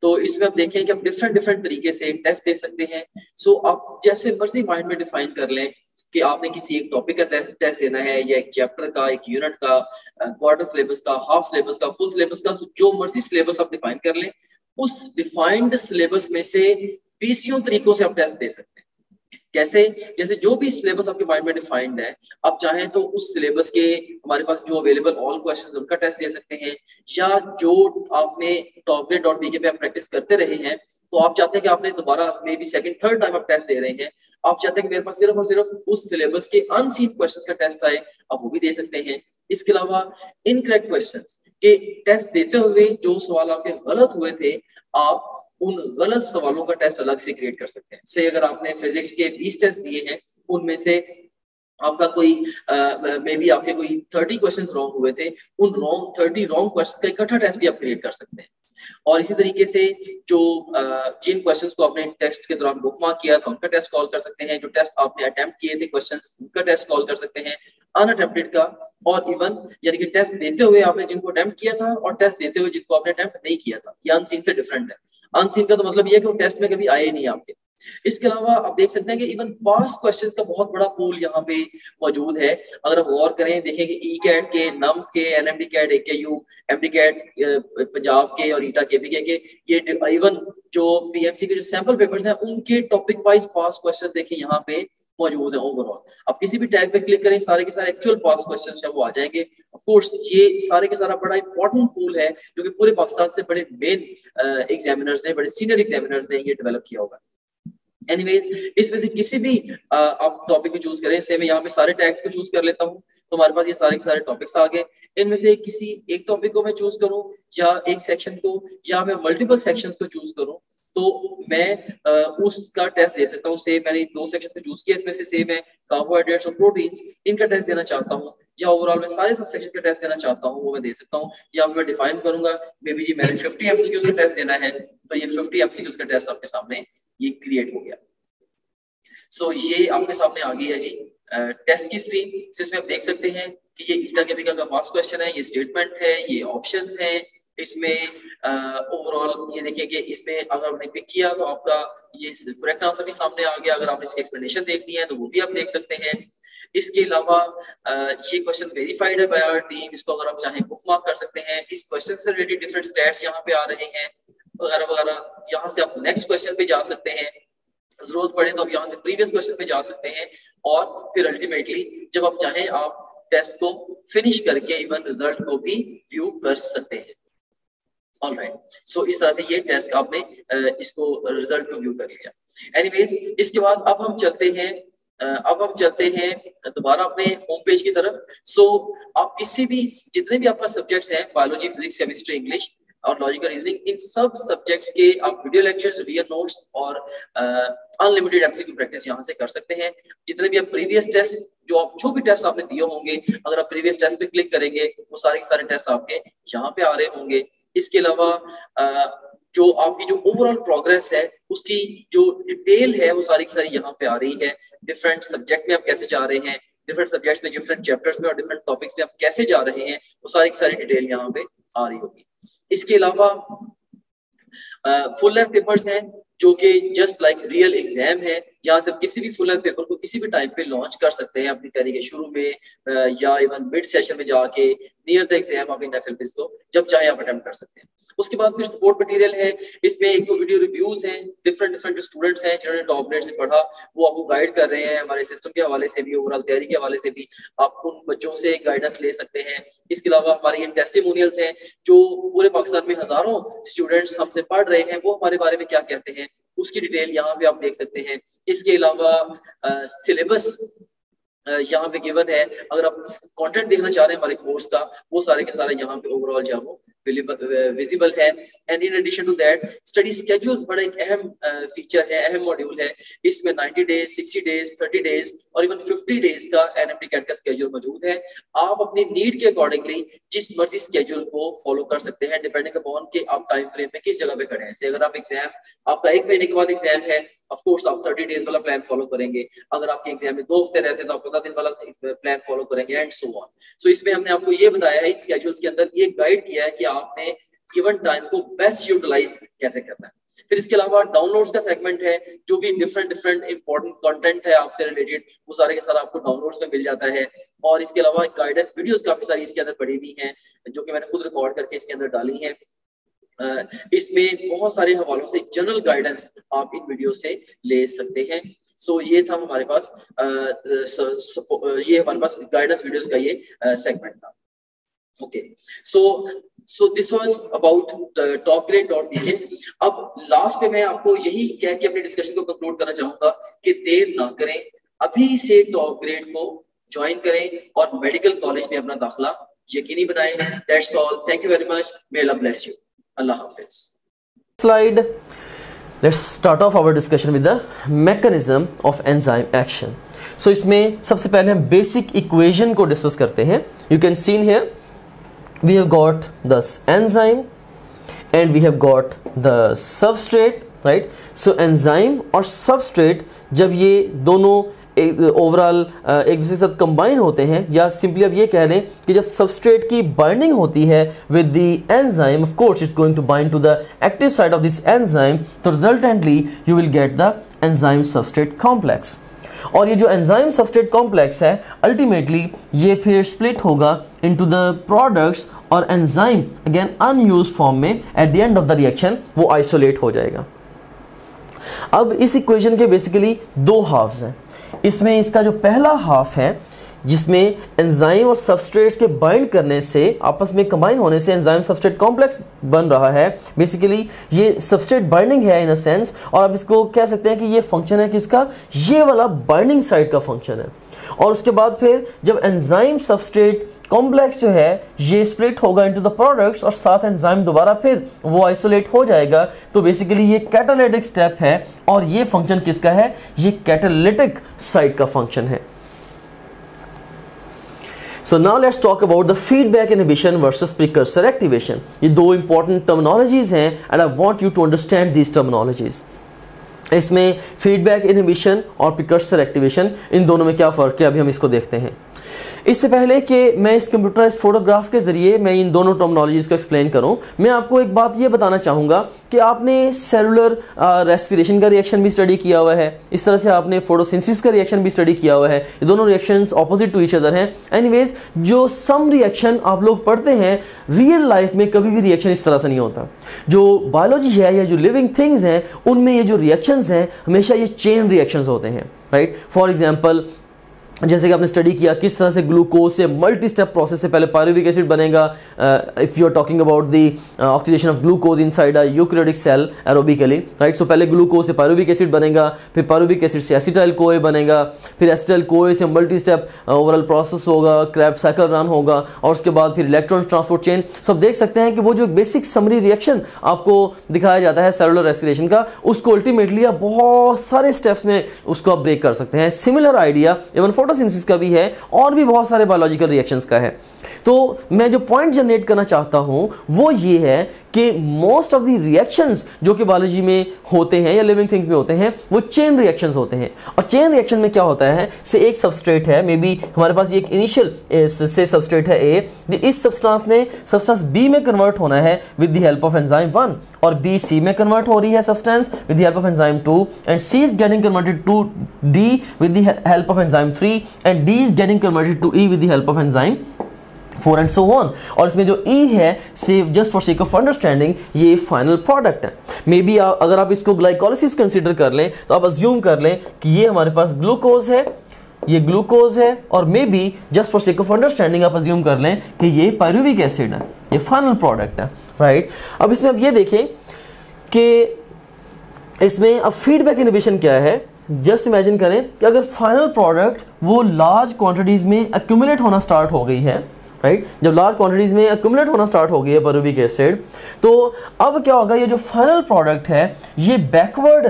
Speaker 1: तो इसमें आप देखें कि हम डिफरेंट डिफरेंट तरीके से टेस्ट दे सकते हैं सो so, आप जैसे मर्जी माइंड में डिफाइन कर लें कि आपने किसी एक टॉपिक का टेस्ट देना है या एक चैप्टर का एक यूनिट का क्वार्टर सिलेबस का हाफ सिलेबस का फुल सिलेबस का जो मर्जी सिलेबस आप डिफाइन कर लें उस डिफाइंड सिलेबस में से बीसियों तरीकों से आप टेस्ट दे सकते हैं कैसे जैसे जो भी सिलेबस आपके माइंड में डिफाइंड है आप चाहे तो उस सिलेबस के हमारे पास जो अवेलेबल ऑल क्वेश्चंस उनका टेस्ट दे सकते हैं या जो आपने टॉपले डॉट डी पे आप प्रैक्टिस करते रहे हैं तो आप चाहते हैं कि आपने दोबारा may be second third time आप टेस्ट दे रहे हैं आप चाहते हैं कि मेरे पास सिर्फ और सिर्फ उस सिलेबस के अनसीन क्वेश्चन का टेस्ट आए आप वो भी दे सकते हैं इसके अलावा इनकरेक्ट क्वेश्चन के टेस्ट देते हुए जो सवाल आपके गलत हुए थे आप उन गलत सवालों का टेस्ट अलग से क्रिएट कर सकते हैं से अगर आपने फिजिक्स के 20 टेस्ट दिए हैं उनमें से आपका कोई मे बी आपके कोई 30 क्वेश्चन रॉन्ग हुए थे उन रॉन्ग 30 रॉन्ग क्वेश्चन का इकट्ठा टेस्ट भी आप क्रिएट कर सकते हैं और इसी तरीके से जो जिन क्वेश्चंस को आपने टेस्ट के दौरान बुक मार्क किया था उनका टेस्ट कॉल कर सकते हैं जो टेस्ट आपने अटेम्प्ट किए थे क्वेश्चंस उनका टेस्ट कॉल कर सकते हैं अनअटेम्प्टेड का और इवन यानी कि टेस्ट देते हुए आपने जिनको अटेम्प्ट किया था और टेस्ट देते हुए जिनको आपने अटेम्प्ट नहीं किया था ये अनसीन से डिफरेंट है अनसीन का तो मतलब ये है कि वो टेस्ट में कभी आए नहीं आपके इसके अलावा आप देख सकते हैं कि इवन पास क्वेश्चंस का बहुत बड़ा पूल यहाँ पे मौजूद है अगर आप गौर करें देखें कि ई e कैट के नम्स के N M D CAT A K U M D CAT Punjab के और ईटा e के भी के, के ये इवन जो पीएमसी के जो सैंपल पेपर्स हैं उनके टॉपिक वाइज पास क्वेश्चन देखें यहाँ पे मौजूद है ओवरऑल आप किसी भी टैग पे क्लिक करें सारे के सारे एक्चुअल पास क्वेश्चन है वो आ जाएंगे ऑफ कोर्स ये सारे के सारा बड़ा इंपॉर्टेंट टूल है जो कि पूरे पाकिस्तान से बड़े मेन एग्जामिनर्स ने बड़े सीनियर एग्जामिनर्स ने ये डेवलप किया होगा एनीवेज इसमें से किसी भी आ, आप टॉपिक को चूज करें से मैं यहाँ पे सारे टैग्स को चूज कर लेता हूँ तो हमारे पास ये सारे के सारे टॉपिक्स आ गए इनमें से किसी एक टॉपिक को मैं चूज करूँ या एक सेक्शन को या मैं मल्टीपल सेक्शंस को चूज करूँ तो मैं उसका टेस्ट दे सकता हूँ से मैंने दो सेक्शन को चूज किया इसमें से, से है कार्बोहाइड्रेट्स और प्रोटीन्स इनका टेस्ट देना चाहता हूँ या ओवरऑल मैं सारे सब सेक्शन का टेस्ट देना चाहता हूँ वो मैं दे सकता हूँ या मैं डिफाइन करूंगा मे बी जी मैंने फिफ्टी एमसीक्यूज का टेस्ट देना है तो ये फिफ्टी एमसीक्यूज का टेस्ट आपके सामने ये क्रिएट हो गया सो so, ये आपके सामने आ गई है जी टेस्ट की स्ट्रीम जिसमें आप देख सकते हैं कि ये ईटा केमिका का पास क्वेश्चन है ये स्टेटमेंट है ये ऑप्शंस हैं इसमें ओवरऑल ये देखिए कि इसमें अगर आपने पिक किया तो आपका ये करेक्ट आंसर भी सामने आ गया अगर आपने इसकी एक्सप्लेनेशन देखनी है तो वो भी आप देख सकते हैं इसके अलावा ये क्वेश्चन वेरीफाइड है बाय आवर टीम इसको अगर आप चाहें बुक मार्क कर सकते हैं इस क्वेश्चन से रिलेटेड डिफरेंट स्टैट्स यहाँ पे आ रहे हैं वगैरह वगैरह यहाँ से आप नेक्स्ट क्वेश्चन पे जा सकते हैं जरूरत पड़े तो आप यहाँ से प्रीवियस क्वेश्चन पे जा सकते हैं और फिर अल्टीमेटली जब आप चाहें आप टेस्ट को फिनिश करके इवन रिजल्ट को भी व्यू कर सकते हैं ऑल राइट सो इस तरह से ये टेस्ट आपने इसको रिजल्ट कर लिया एनीवेज इसके बाद अब हम चलते हैं अब हम चलते हैं दोबारा अपने होम पेज की तरफ सो so, आप किसी भी जितने भी आपका सब्जेक्ट्स हैं बायोलॉजी फिजिक्स केमिस्ट्री इंग्लिश और लॉजिकल रीजनिंग इन सब सब्जेक्ट्स के आप वीडियो लेक्चर्स रियल नोट्स और अनलिमिटेड एमसीक्यू प्रैक्टिस यहाँ से कर सकते हैं जितने भी आप प्रीवियस टेस्ट जो आप जो भी टेस्ट आपने दिए होंगे अगर आप प्रीवियस टेस्ट पे क्लिक करेंगे वो सारे सारे टेस्ट आपके यहाँ पे आ रहे होंगे इसके अलावा जो आपकी जो ओवरऑल प्रोग्रेस है उसकी जो डिटेल है वो सारी की सारी यहाँ पे आ रही है डिफरेंट सब्जेक्ट में आप कैसे जा रहे हैं डिफरेंट सब्जेक्ट्स में डिफरेंट चैप्टर्स में और डिफरेंट टॉपिक्स में आप कैसे जा रहे हैं वो सारी की सारी डिटेल यहाँ पे आ रही होगी इसके अलावा फुल लेंथ पेपर्स हैं जो कि जस्ट लाइक रियल एग्जाम है यहाँ से किसी भी फुल पेपर को किसी भी टाइम पे लॉन्च कर सकते हैं अपनी तैयारी के शुरू में या इवन मिड सेशन में जाके नियर द एग्जाम आप इन एफ को जब चाहे आप अटेम्प्ट कर सकते हैं उसके बाद फिर सपोर्ट मटेरियल है इसमें एक दो वीडियो रिव्यूज हैं डिफरेंट डिफरेंट जो स्टूडेंट्स हैं जिन्होंने टॉप नेट से पढ़ा वो आपको गाइड कर रहे हैं हमारे सिस्टम के हवाले से भी ओवरऑल तैयारी के हवाले से भी आप उन बच्चों से गाइडेंस ले सकते हैं इसके अलावा हमारे ये टेस्टिमोनियल्स हैं जो पूरे पाकिस्तान में हजारों स्टूडेंट्स हमसे पढ़ रहे हैं वो हमारे बारे में क्या कहते हैं उसकी डिटेल यहाँ पे आप देख सकते हैं इसके अलावा सिलेबस यहाँ पे गिवन है अगर आप कंटेंट देखना चाह रहे हैं हमारे कोर्स का वो सारे के सारे यहाँ पे ओवरऑल जो है वो विजिबल uh, है and in addition to that study schedules बड़ा एक अहम फीचर uh, है अहम मॉड्यूल है इसमें 90 डेज 60 डेज 30 डेज और इवन 50 डेज का एनएमडी कैट का स्केड्यूल मौजूद है आप अपनी नीड के अकॉर्डिंगली जिस मर्जी स्केड्यूल को फॉलो कर सकते हैं डिपेंडिंग अपॉन कि आप टाइम फ्रेम में किस जगह पे खड़े हैं अगर आप एग्जाम आपका एक महीने के बाद एग्जाम है ऑफ कोर्स आप 30 डेज वाला प्लान फॉलो करेंगे अगर आपके एग्जाम में दो हफ्ते रहते हैं तो आप पंद्रह दिन वाला प्लान फॉलो करेंगे एंड सो ऑन सो इसमें हमने आपको ये बताया है स्केजुअल्स के अंदर ये गाइड किया है कि आपने गिवन टाइम को बेस्ट यूटिलाइज कैसे करना है फिर इसके अलावा डाउनलोड्स का सेगमेंट है जो भी डिफरेंट डिफरेंट इंपॉर्टेंट कंटेंट है आपसे रिलेटेड वो सारे के सारा आपको डाउनलोड्स में मिल जाता है और इसके अलावा गाइडेंस वीडियोस काफी सारी इसके अंदर पड़ी हुई हैं जो कि मैंने खुद रिकॉर्ड करके इसके अंदर डाली हैं इसमें बहुत सारे हवालों से जनरल गाइडेंस आप इन वीडियो से ले सकते हैं सो so, ये था हमारे पास ये हमारे पास गाइडेंस वीडियोस का ये सेगमेंट था okay so so this was about top grade dot BK अब लास्ट में मैं आपको यही कह के अपने डिस्कशन को कंक्लूड करना चाहूंगा कि देर ना करें अभी से टॉप ग्रेड को ज्वाइन करें और मेडिकल कॉलेज में अपना दाखिला यकीनी बनाएं that's all thank you very much may love bless you अल्लाह हाफिज slide let's start off our discussion with the mechanism of enzyme action so इसमें सबसे पहले हम basic equation को discuss करते हैं you can see in here we have got the enzyme and we have got the substrate right so enzyme और substrate जब ये दोनों ओवरऑल uh, एक दूसरे के साथ कंबाइन होते हैं या सिंपली अब ये कह लें कि जब सबस्ट्रेट की बाइंडिंग होती है with the enzyme of course it's going to bind to the active side of this enzyme तो resultantly you will get the enzyme substrate complex और ये जो एंजाइम सबस्ट्रेट कॉम्प्लेक्स है अल्टीमेटली ये फिर स्प्लिट होगा इनटू द प्रोडक्ट्स और enzyme again unused form में at the end of the reaction वो आइसोलेट हो जाएगा अब इस इक्वेशन के बेसिकली दो हाफ्स हैं इसमें इसका जो पहला हाफ है जिसमें एंजाइम और सबस्ट्रेट के बाइंड करने से आपस में कंबाइन होने से एंजाइम सबस्ट्रेट कॉम्प्लेक्स बन रहा है बेसिकली ये सबस्ट्रेट बाइंडिंग है इन अ सेंस और आप इसको कह सकते हैं कि ये फंक्शन है किसका ये वाला बाइंडिंग साइड का फंक्शन है और उसके बाद फिर जब एंजाइम सबस्ट्रेट कॉम्प्लेक्स जो है ये स्प्लिट होगा इनटू द प्रोडक्ट्स और साथ एंजाइम दोबारा फिर वो आइसोलेट हो जाएगा तो बेसिकली ये कैटालिटिक स्टेप है और ये फंक्शन किसका है ये कैटालिटिक साइट का फंक्शन है so now let's talk about the feedback inhibition versus precursor activation ये दो इंपॉर्टेंट टर्मिनोलॉजीज हैं and I want you to understand these terminologies इसमें फीडबैक इनहिबिशन और प्रिकर्सर एक्टिवेशन इन दोनों में क्या फ़र्क है अभी हम इसको देखते हैं इससे पहले कि मैं इस कंप्यूटराइज फोटोग्राफ के ज़रिए मैं इन दोनों टर्मनोलॉजीज़ को एक्सप्लेन करूं मैं आपको एक बात ये बताना चाहूँगा कि आपने सेलुलर रेस्पिरेशन का रिएक्शन भी स्टडी किया हुआ है इस तरह से आपने फोटोसिंसिस का रिएक्शन भी स्टडी किया हुआ है ये दोनों reaction opposite to each other हैं एनीवेज जो सम रिएक्शन आप लोग पढ़ते हैं रियल लाइफ में कभी भी रिएक्शन इस तरह से नहीं होता जो बायोलॉजी है या जो लिविंग थिंग्स हैं उनमें ये जो रिएक्शंस हैं हमेशा ये चेन रिएक्शंस होते हैं राइट फॉर एग्जाम्पल जैसे कि आपने स्टडी किया किस तरह से ग्लूकोज से मल्टी स्टेप प्रोसेस से पहले पायरुविक एसिड बनेगा if you are talking about the ऑक्सीजेशन of glucose inside a cell aerobically right so पहले ग्लूकोज से पायरुविक एसिड बनेगा फिर पायरुविक एसिड से एसिटाइल कोए बनेगा फिर एसिटाइल कोए से मल्टी स्टेप ओवरऑल प्रोसेस होगा क्रैप साइकिल रन होगा और उसके बाद फिर इलेक्ट्रॉन ट्रांसपोर्ट चेन सो आप देख सकते हैं कि वो जो बेसिक समरी रिएक्शन आपको दिखाया जाता है सेलुलर रेस्पिरेशन का उसको अल्टीमेटली आप बहुत सारे स्टेप्स में उसको आप ब्रेक कर सकते हैं similar idea even for photosynthesis का भी है और भी बहुत सारे बायोलॉजिकल रिएक्शंस का है तो मैं जो पॉइंट जनरेट करना चाहता हूं वो ये है कि मोस्ट ऑफ द रिएक्शंस जो कि बायोलॉजी में होते हैं या लिविंग थिंग्स में होते हैं वो चेन रिएक्शंस होते हैं और चेन रिएक्शन में क्या होता है से एक सबस्ट्रेट है मे बी हमारे पास एक इनिशियल से सबस्ट्रेट है ए तो इस सब्सटेंस ने सब्सटेंस बी में कन्वर्ट होना है with the help of enzyme one और बी सी में कन्वर्ट हो रही है substance with the help of enzyme two and C is getting converted to D with the help of enzyme three and D is getting converted to E with the help of enzyme four and so on और इसमें जो E e है save just for sake of understanding ये final product है may be अगर आप इसको glycolysis consider कर लें तो आप अज्यूम कर लें कि ये हमारे पास ग्लूकोज है ये ग्लूकोज है और maybe just for sake of understanding आप अज्यूम कर लें कि ये पायरुविक एसिड है ये फाइनल प्रोडक्ट है राइट अब इसमें अब ये देखें कि इसमें अब फीडबैक इनिबिशन क्या है जस्ट इमेजिन करें कि अगर फाइनल प्रोडक्ट वो लार्ज क्वांटिटीज़ में एक्यूमुलेट होना स्टार्ट हो गई है राइट right? जब लार्ज क्वांटिटीज में अकुमलेट होना स्टार्ट हो गई है बरूविक एसिड तो अब क्या होगा ये जो फाइनल प्रोडक्ट है ये बैकवर्ड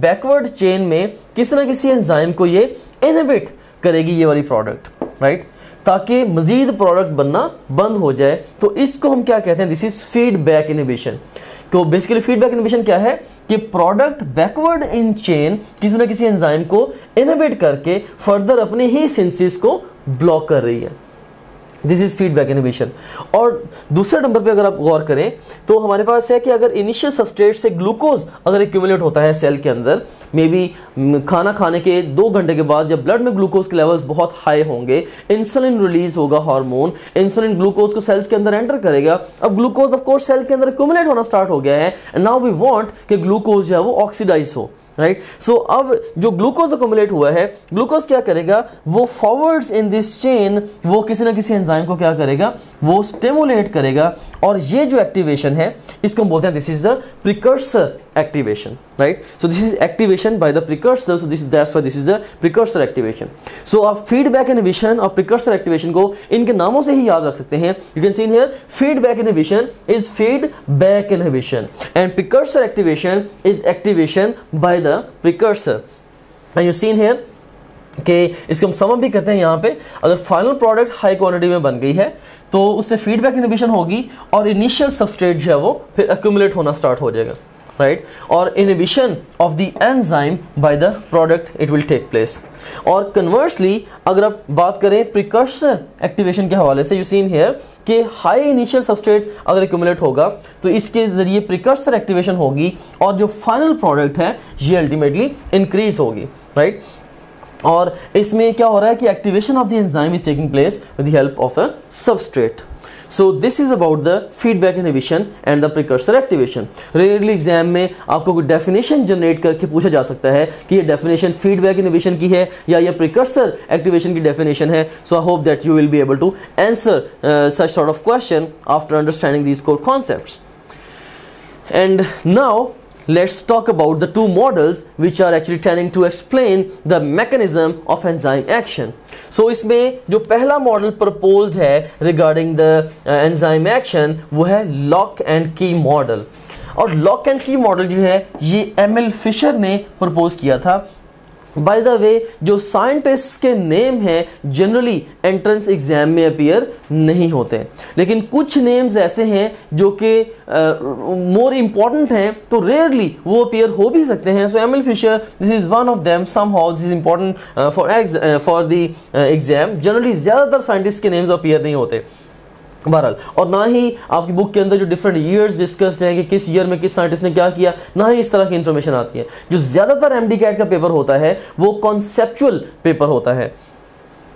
Speaker 1: बैकवर्ड चेन में किसी ना किसी एंजाइम को ये इनहिबिट करेगी ये वाली प्रोडक्ट राइट right? ताकि मजीद प्रोडक्ट बनना बंद हो जाए तो इसको हम क्या कहते हैं दिस इज फीडबैक इनिबिशन तो बेसिकली फीडबैक इनिबिशन क्या है कि प्रोडक्ट बैकवर्ड इन चेन किसी ना किसी एंजाइम को इनहिबिट करके फर्दर अपने ही सेंसेस को ब्लॉक कर रही है दिस इज़ फीडबैक इनोवेशन और दूसरे नंबर पे अगर आप गौर करें तो हमारे पास है कि अगर इनिशियल सबस्टेट से ग्लूकोज अगर एक्यूमुलेट होता है सेल के अंदर मे बी खाना खाने के दो घंटे के बाद जब ब्लड में ग्लूकोज के लेवल्स बहुत हाई होंगे इंसुलिन रिलीज होगा हार्मोन इंसुलिन ग्लूकोज को सेल्स के अंदर एंटर करेगा अब ग्लूकोज ऑफकोर्स सेल के अंदर एक्यूमुलेट होना स्टार्ट हो गया है एंड नाउ वी वॉन्ट कि ग्लूकोज जो है वो ऑक्सीडाइज हो राइट सो अब जो ग्लूकोज अकोमुलेट हुआ है ग्लूकोज क्या करेगा वो फॉरवर्ड्स इन दिस चेन वो किसी ना किसी एंजाइम को क्या करेगा वो स्टेमुलेट करेगा और ये जो एक्टिवेशन है इसको हम बोलते हैं this is the precursor activation right so this is activation by the precursor so this that's why this is the precursor activation so आप feedback inhibition or precursor activation को inke namon se hi yaad rakh sakte hain you can see in here feedback inhibition is feedback inhibition and precursor activation is activation by the precursor and you see in here कि इसको हम sum up भी करते हैं यहाँ पे अगर final product high quality में बन गई है तो उससे फीडबैक इनिबिशन होगी और इनिशियल सबस्ट्रेट जो है वो फिर एक्यूमुलेट होना स्टार्ट हो जाएगा राइट और inhibition of the enzyme by the product it will take place और कन्वर्सली अगर आप बात करें प्रिकर्स एक्टिवेशन के हवाले से यू सीन हेयर कि हाई इनिशियल सबस्टेट अगर एक्यूमुलेट होगा तो इसके जरिए प्रिकर्सर एक्टिवेशन होगी और जो फाइनल प्रोडक्ट है ये अल्टीमेटली इंक्रीज होगी राइट और इसमें क्या हो रहा है कि activation of the enzyme is taking place with the help of a substrate so this is about the feedback inhibition and the precursor activation rarely exam में आपको कोई डेफिनेशन जनरेट करके पूछा जा सकता है कि ये डेफिनेशन फीडबैक इनिबिशन की है या ये प्रिकर्सर एक्टिवेशन की डेफिनेशन है so I hope that you will be able to answer such sort of question after understanding these core concept and now let's talk about the two models which are actually tending to explain the mechanism of enzyme action so इसमें जो पहला model proposed है regarding the enzyme action वो है lock and key model और lock and key model जो है ये एम एल फिशर ने प्रपोज किया था बाय द वे जो साइंटिस्ट के नेम हैं जनरली एंट्रेंस एग्जाम में अपीयर नहीं होते लेकिन कुछ नेम्स ऐसे हैं जो कि मोर uh, इम्पॉर्टेंट हैं तो रेयरली वो अपीयर हो भी सकते हैं so M L Fisher this is one of them somehow this is important for for the exam generally ज़्यादातर साइंटिस्ट के नेम्स अपीयर नहीं होते बहरहाल और ना ही आपकी बुक के अंदर जो डिफरेंट ईयर्स डिस्कस्ड हैं कि किस ईयर में किस साइंटिस्ट ने क्या किया ना ही इस तरह की इन्फॉर्मेशन आती है जो ज़्यादातर एम कैट का पेपर होता है वो कॉन्सेप्चुअल पेपर होता है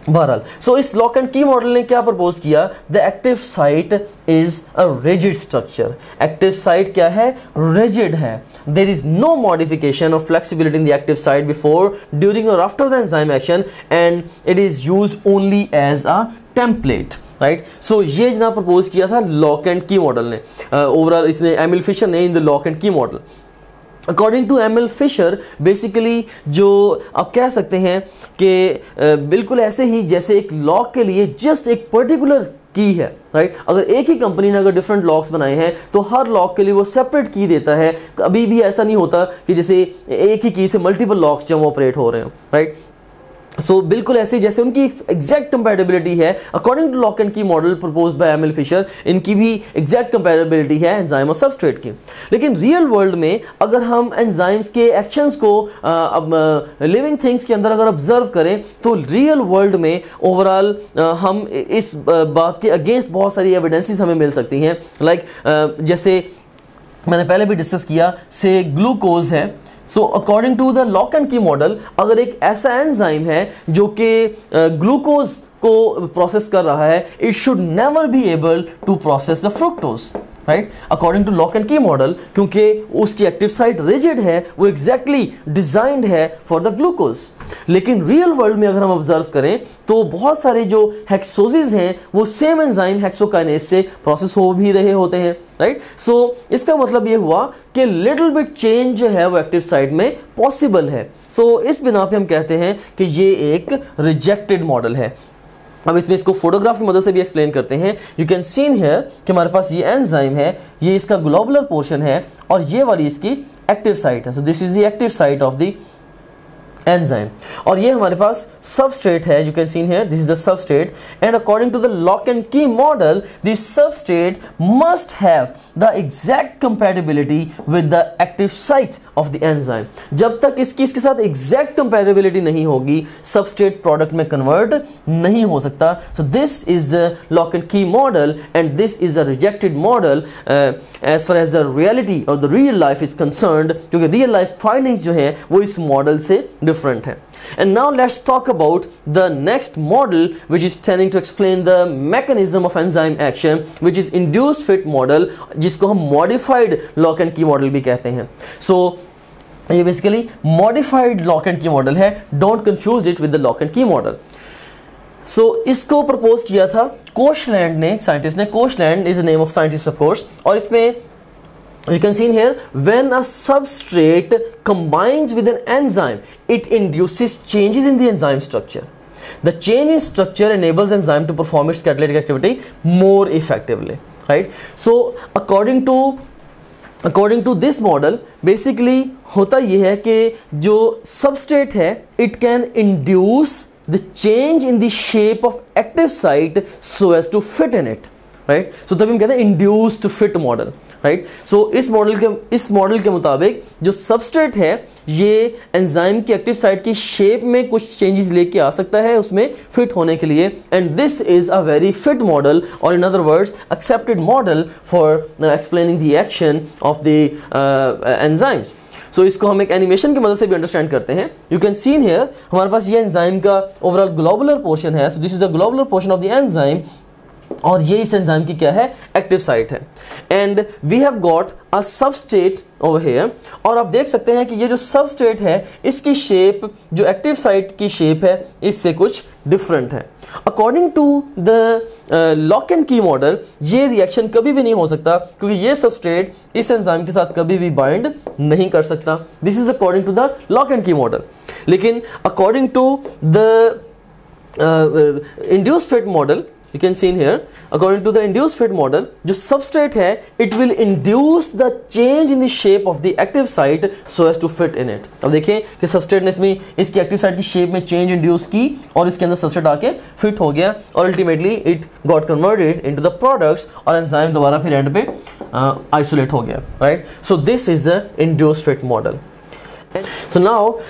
Speaker 1: बहरहाल सो so, इस लॉक एंड की मॉडल ने क्या प्रपोज किया the active site is a rigid structure active site क्या है रिजिड है there is no modification of flexibility in the active site before during और after the enzyme action and it is use only as a template right so ये जना propose किया था lock and key model ने overall इसने Emil Fischer ने in the lock and key model according to M L Fischer basically जो आप कह सकते हैं कि बिल्कुल ऐसे ही जैसे एक लॉक के लिए जस्ट एक पर्टिकुलर की है राइट अगर एक ही कंपनी ने अगर डिफरेंट लॉक्स बनाए हैं तो हर लॉक के लिए वो सेपरेट की देता है अभी भी ऐसा नहीं होता कि जैसे एक ही की से मल्टीपल लॉक्स जो ऑपरेट हो रहे हैं राइट सो so, बिल्कुल ऐसे जैसे उनकी एग्जैक्ट कंपेटेबिलिटी है according to lock and key model propose by M L Fischer इनकी भी एग्जैक्ट कंपेटेबिलिटी है एंजाइम और सबस्ट्रेट की लेकिन रियल वर्ल्ड में अगर हम एंजाइम्स के एक्शंस को अब लिविंग थिंग्स के अंदर अगर ऑब्जर्व करें तो रियल वर्ल्ड में ओवरऑल हम इस बात के अगेंस्ट बहुत सारी एविडेंसेस हमें मिल सकती हैं लाइक like, जैसे मैंने पहले भी डिस्कस किया से ग्लूकोज है so according to the lock and key model अगर एक ऐसा एंजाइम है जो कि ग्लूकोज को प्रोसेस कर रहा है it should never be able to process the fructose right according to lock and key model क्योंकि उसकी एक्टिव साइट रिजिड है वो एग्जैक्टली exactly डिजाइंड है फॉर द ग्लूकोज लेकिन रियल वर्ल्ड में अगर हम ऑब्जर्व करें तो बहुत सारे जो हेक्सोजेज हैं वो सेम एंजाइम हेक्सोकाइनेज से प्रोसेस हो भी रहे होते हैं राइट right? सो so, इसका मतलब ये हुआ कि लिटिल बिट चेंज जो है वो एक्टिव साइड में पॉसिबल है सो so, इस बिना पे हम कहते हैं कि ये एक रिजेक्टेड मॉडल है अब इसमें इसको फोटोग्राफ की मदद से भी एक्सप्लेन करते हैं यू कैन सीन हेयर कि हमारे पास ये एंजाइम है ये इसका ग्लोबुलर पोर्शन है और ये वाली इसकी एक्टिव साइट है so this is the active site of the enzyme और ये हमारे पास सबस्ट्रेट है you can seen here this is the substrate and according to the lock and key model this substrate must have the exact compatibility with the active site of the enzyme जब तक इसकी इसके साथ exact compatibility नहीं होगी substrate product में convert नहीं हो सकता so this is the lock and key model and this is the rejected model as far as the reality और the real life is concern क्योंकि रियल लाइफ फाइंडिंग जो है वो इस मॉडल से different है and now let's talk about the next model which is tending to explain the mechanism of enzyme action which is induced fit model जिसको हम modified lock and key model भी कहते हैं so ये basically modified lock and key model है don't confuse it with the lock and key model so so, इसको propose किया था कोशलैंड ने साइंटिस्ट ने Koshland is the name of scientist of course और इसमें you can see in here when a substrate combines with an enzyme it induces changes in the enzyme structure the change in structure enables enzyme to perform its catalytic activity more effectively right so according to according to this model, basically होता यह है कि जो substrate है it can induce the change in the shape of active site so as to fit in it, right? So तभी हम कहते induced fit model. Right so इस मॉडल के इस मॉडल के मुताबिक जो सबस्ट्रेट है ये एंजाइम की एक्टिव साइट की शेप में कुछ चेंजेस लेके आ सकता है उसमें फिट होने के लिए and this is a very fit model और in other words accepted model for explaining the action of the enzymes so इसको हम एक एनिमेशन की मदद से भी अंडरस्टैंड करते हैं यू कैन सीन हेयर हमारे पास ये एंजाइम का ओवरऑल ग्लोबुलर पोर्शन है so this is the globular portion of the enzyme और ये इस एंजाइम की क्या है एक्टिव साइट है and we have got a state over here और आप देख सकते हैं कि ये जो सब स्टेट है इसकी शेप जो एक्टिव साइट की शेप है इससे कुछ डिफरेंट है according to the lock and key model ये रिएक्शन कभी भी नहीं हो सकता क्योंकि ये स्टेट इस एंजाइम के साथ कभी भी बाइंड नहीं कर सकता this is according to the lock and key model लेकिन according to the induce fit model you can see in here according to the induced fit model जो substrate है it will induce the change in the shape of the active site so as to fit in it अब देखें कि substrate ने इसमें इसकी active site की shape में change induce की और इसके अंदर substrate आके fit हो गया और ultimately it got converted into the products और enzyme दोबारा फिर end पे uh, isolate हो गया right so this is the induced fit model so now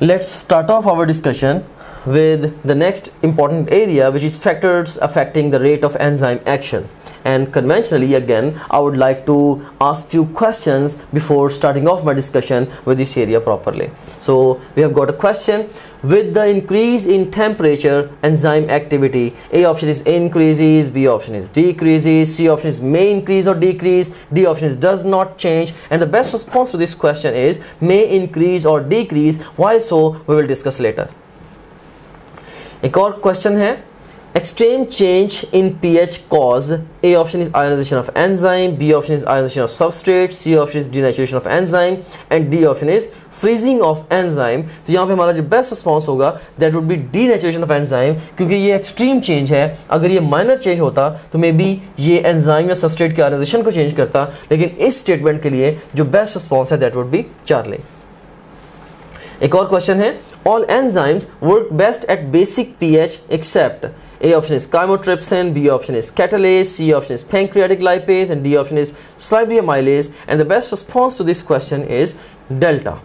Speaker 1: let's start off our discussion with the next important area which is factors affecting the rate of enzyme action and conventionally again I would like to ask few questions before starting off my discussion with this area properly so we have got a question with the increase in temperature enzyme activity A option is increases B option is decreases C option is may increase or decrease D option is does not change and the best response to this question is may increase or decrease why so we will discuss later एक और question है extreme change in pH cause A option is ionisation of enzyme B option is ionisation of substrate C option is denaturation of enzyme and D option is freezing of enzyme तो यहाँ पे हमारा जो best response होगा that would be denaturation of enzyme क्योंकि ये extreme change है अगर ये माइनर चेंज होता तो मे बी ये एंजाइम या सबस्ट्रेट के आयोनाइजेशन को चेंज करता लेकिन इस स्टेटमेंट के लिए जो बेस्ट रिस्पॉन्स है दैट वुड बी चार्ली एक और क्वेश्चन है all enzymes work best at basic pH except A option is chymotrypsin B option is catalase C option is pancreatic lipase and D option is salivary amylase and the best response to this question is delta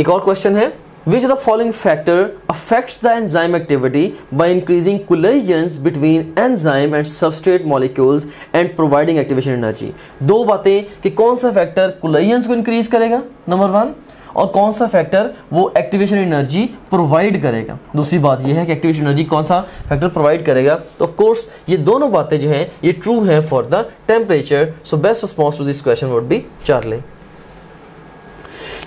Speaker 1: एक और question है Which of the following factor affects the enzyme activity by increasing collisions between enzyme and substrate molecules and providing activation energy? दो बातें कि कौन सा factor collisions को increase करेगा नंबर वन और कौन सा फैक्टर वो एक्टिवेशन एनर्जी प्रोवाइड करेगा दूसरी बात यह है कि एक्टिवेशन एनर्जी कौन सा फैक्टर प्रोवाइड करेगा तो ऑफ कोर्स ये दोनों बातें जो हैं ये ट्रू हैं for the temperature so best response to this question would be Charlie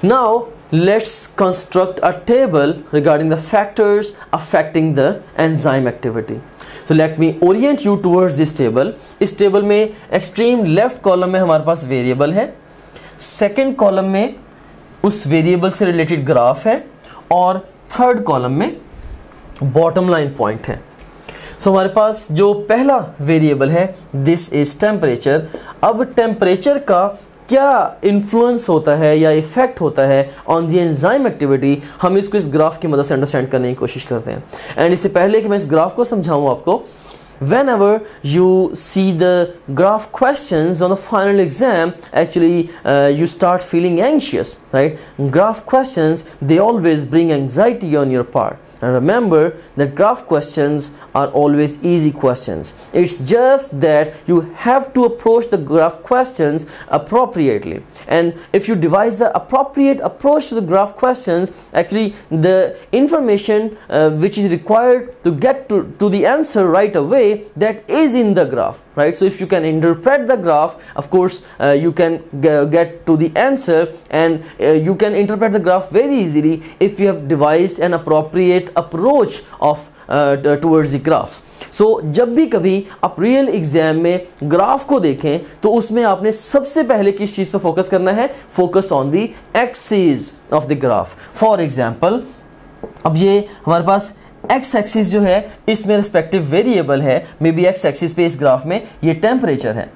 Speaker 1: now let's construct a table regarding the factors affecting the enzyme activity so let me orient you towards this table इस table में extreme left column में हमारे पास variable है second column में उस variable से related graph है और third column में bottom line point है सो so, हमारे पास जो पहला वेरिएबल है दिस इज टेम्परेचर अब टेम्परेचर का क्या इन्फ्लुएंस होता है या इफेक्ट होता है ऑन दी एंजाइम एक्टिविटी हम इसको इस ग्राफ की मदद से अंडरस्टैंड करने की कोशिश करते हैं एंड इससे पहले कि मैं इस ग्राफ को समझाऊं आपको whenever you see the graph questions on the final exam actually uh, you start feeling anxious right graph questions they always bring anxiety on your part and remember that graph questions are always easy questions it's just that you have to approach the graph questions appropriately and if you devise the appropriate approach to the graph questions actually the information uh, which is required to get to, to the answer right away array that is in the graph right so if you can interpret the graph of course uh, you can get to the answer and uh, you can interpret the graph very easily if you have devised an appropriate approach of uh, towards the graph so so, जब भी कभी आप real exam में graph को देखें तो उसमें आपने सबसे पहले किस चीज़ पर फोकस करना है focus on the axes of the graph for example अब ये हमारे पास एक्स एक्सिस जो है इसमें रिस्पेक्टिव वेरिएबल है मे बी एक्स एक्सिस पे इस ग्राफ में ये टेम्परेचर है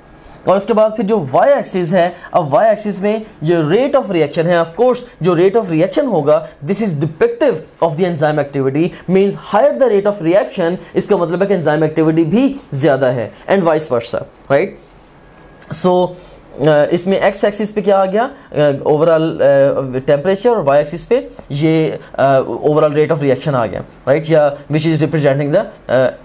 Speaker 1: और उसके बाद फिर जो वाई एक्सिस है अब वाई एक्सिस में जो रेट ऑफ रिएक्शन है ऑफ कोर्स जो रेट ऑफ रिएक्शन होगा this is depictive of the enzyme activity means higher the rate of reaction इसका मतलब है कि एंजाइम एक्टिविटी भी ज़्यादा है and vice versa right so इसमें एक्स एक्सिस पे क्या आ गया ओवरऑल टेम्परेचर और वाई एक्सिस पे ये ओवरऑल रेट ऑफ रिएक्शन आ गया राइट या which is representing the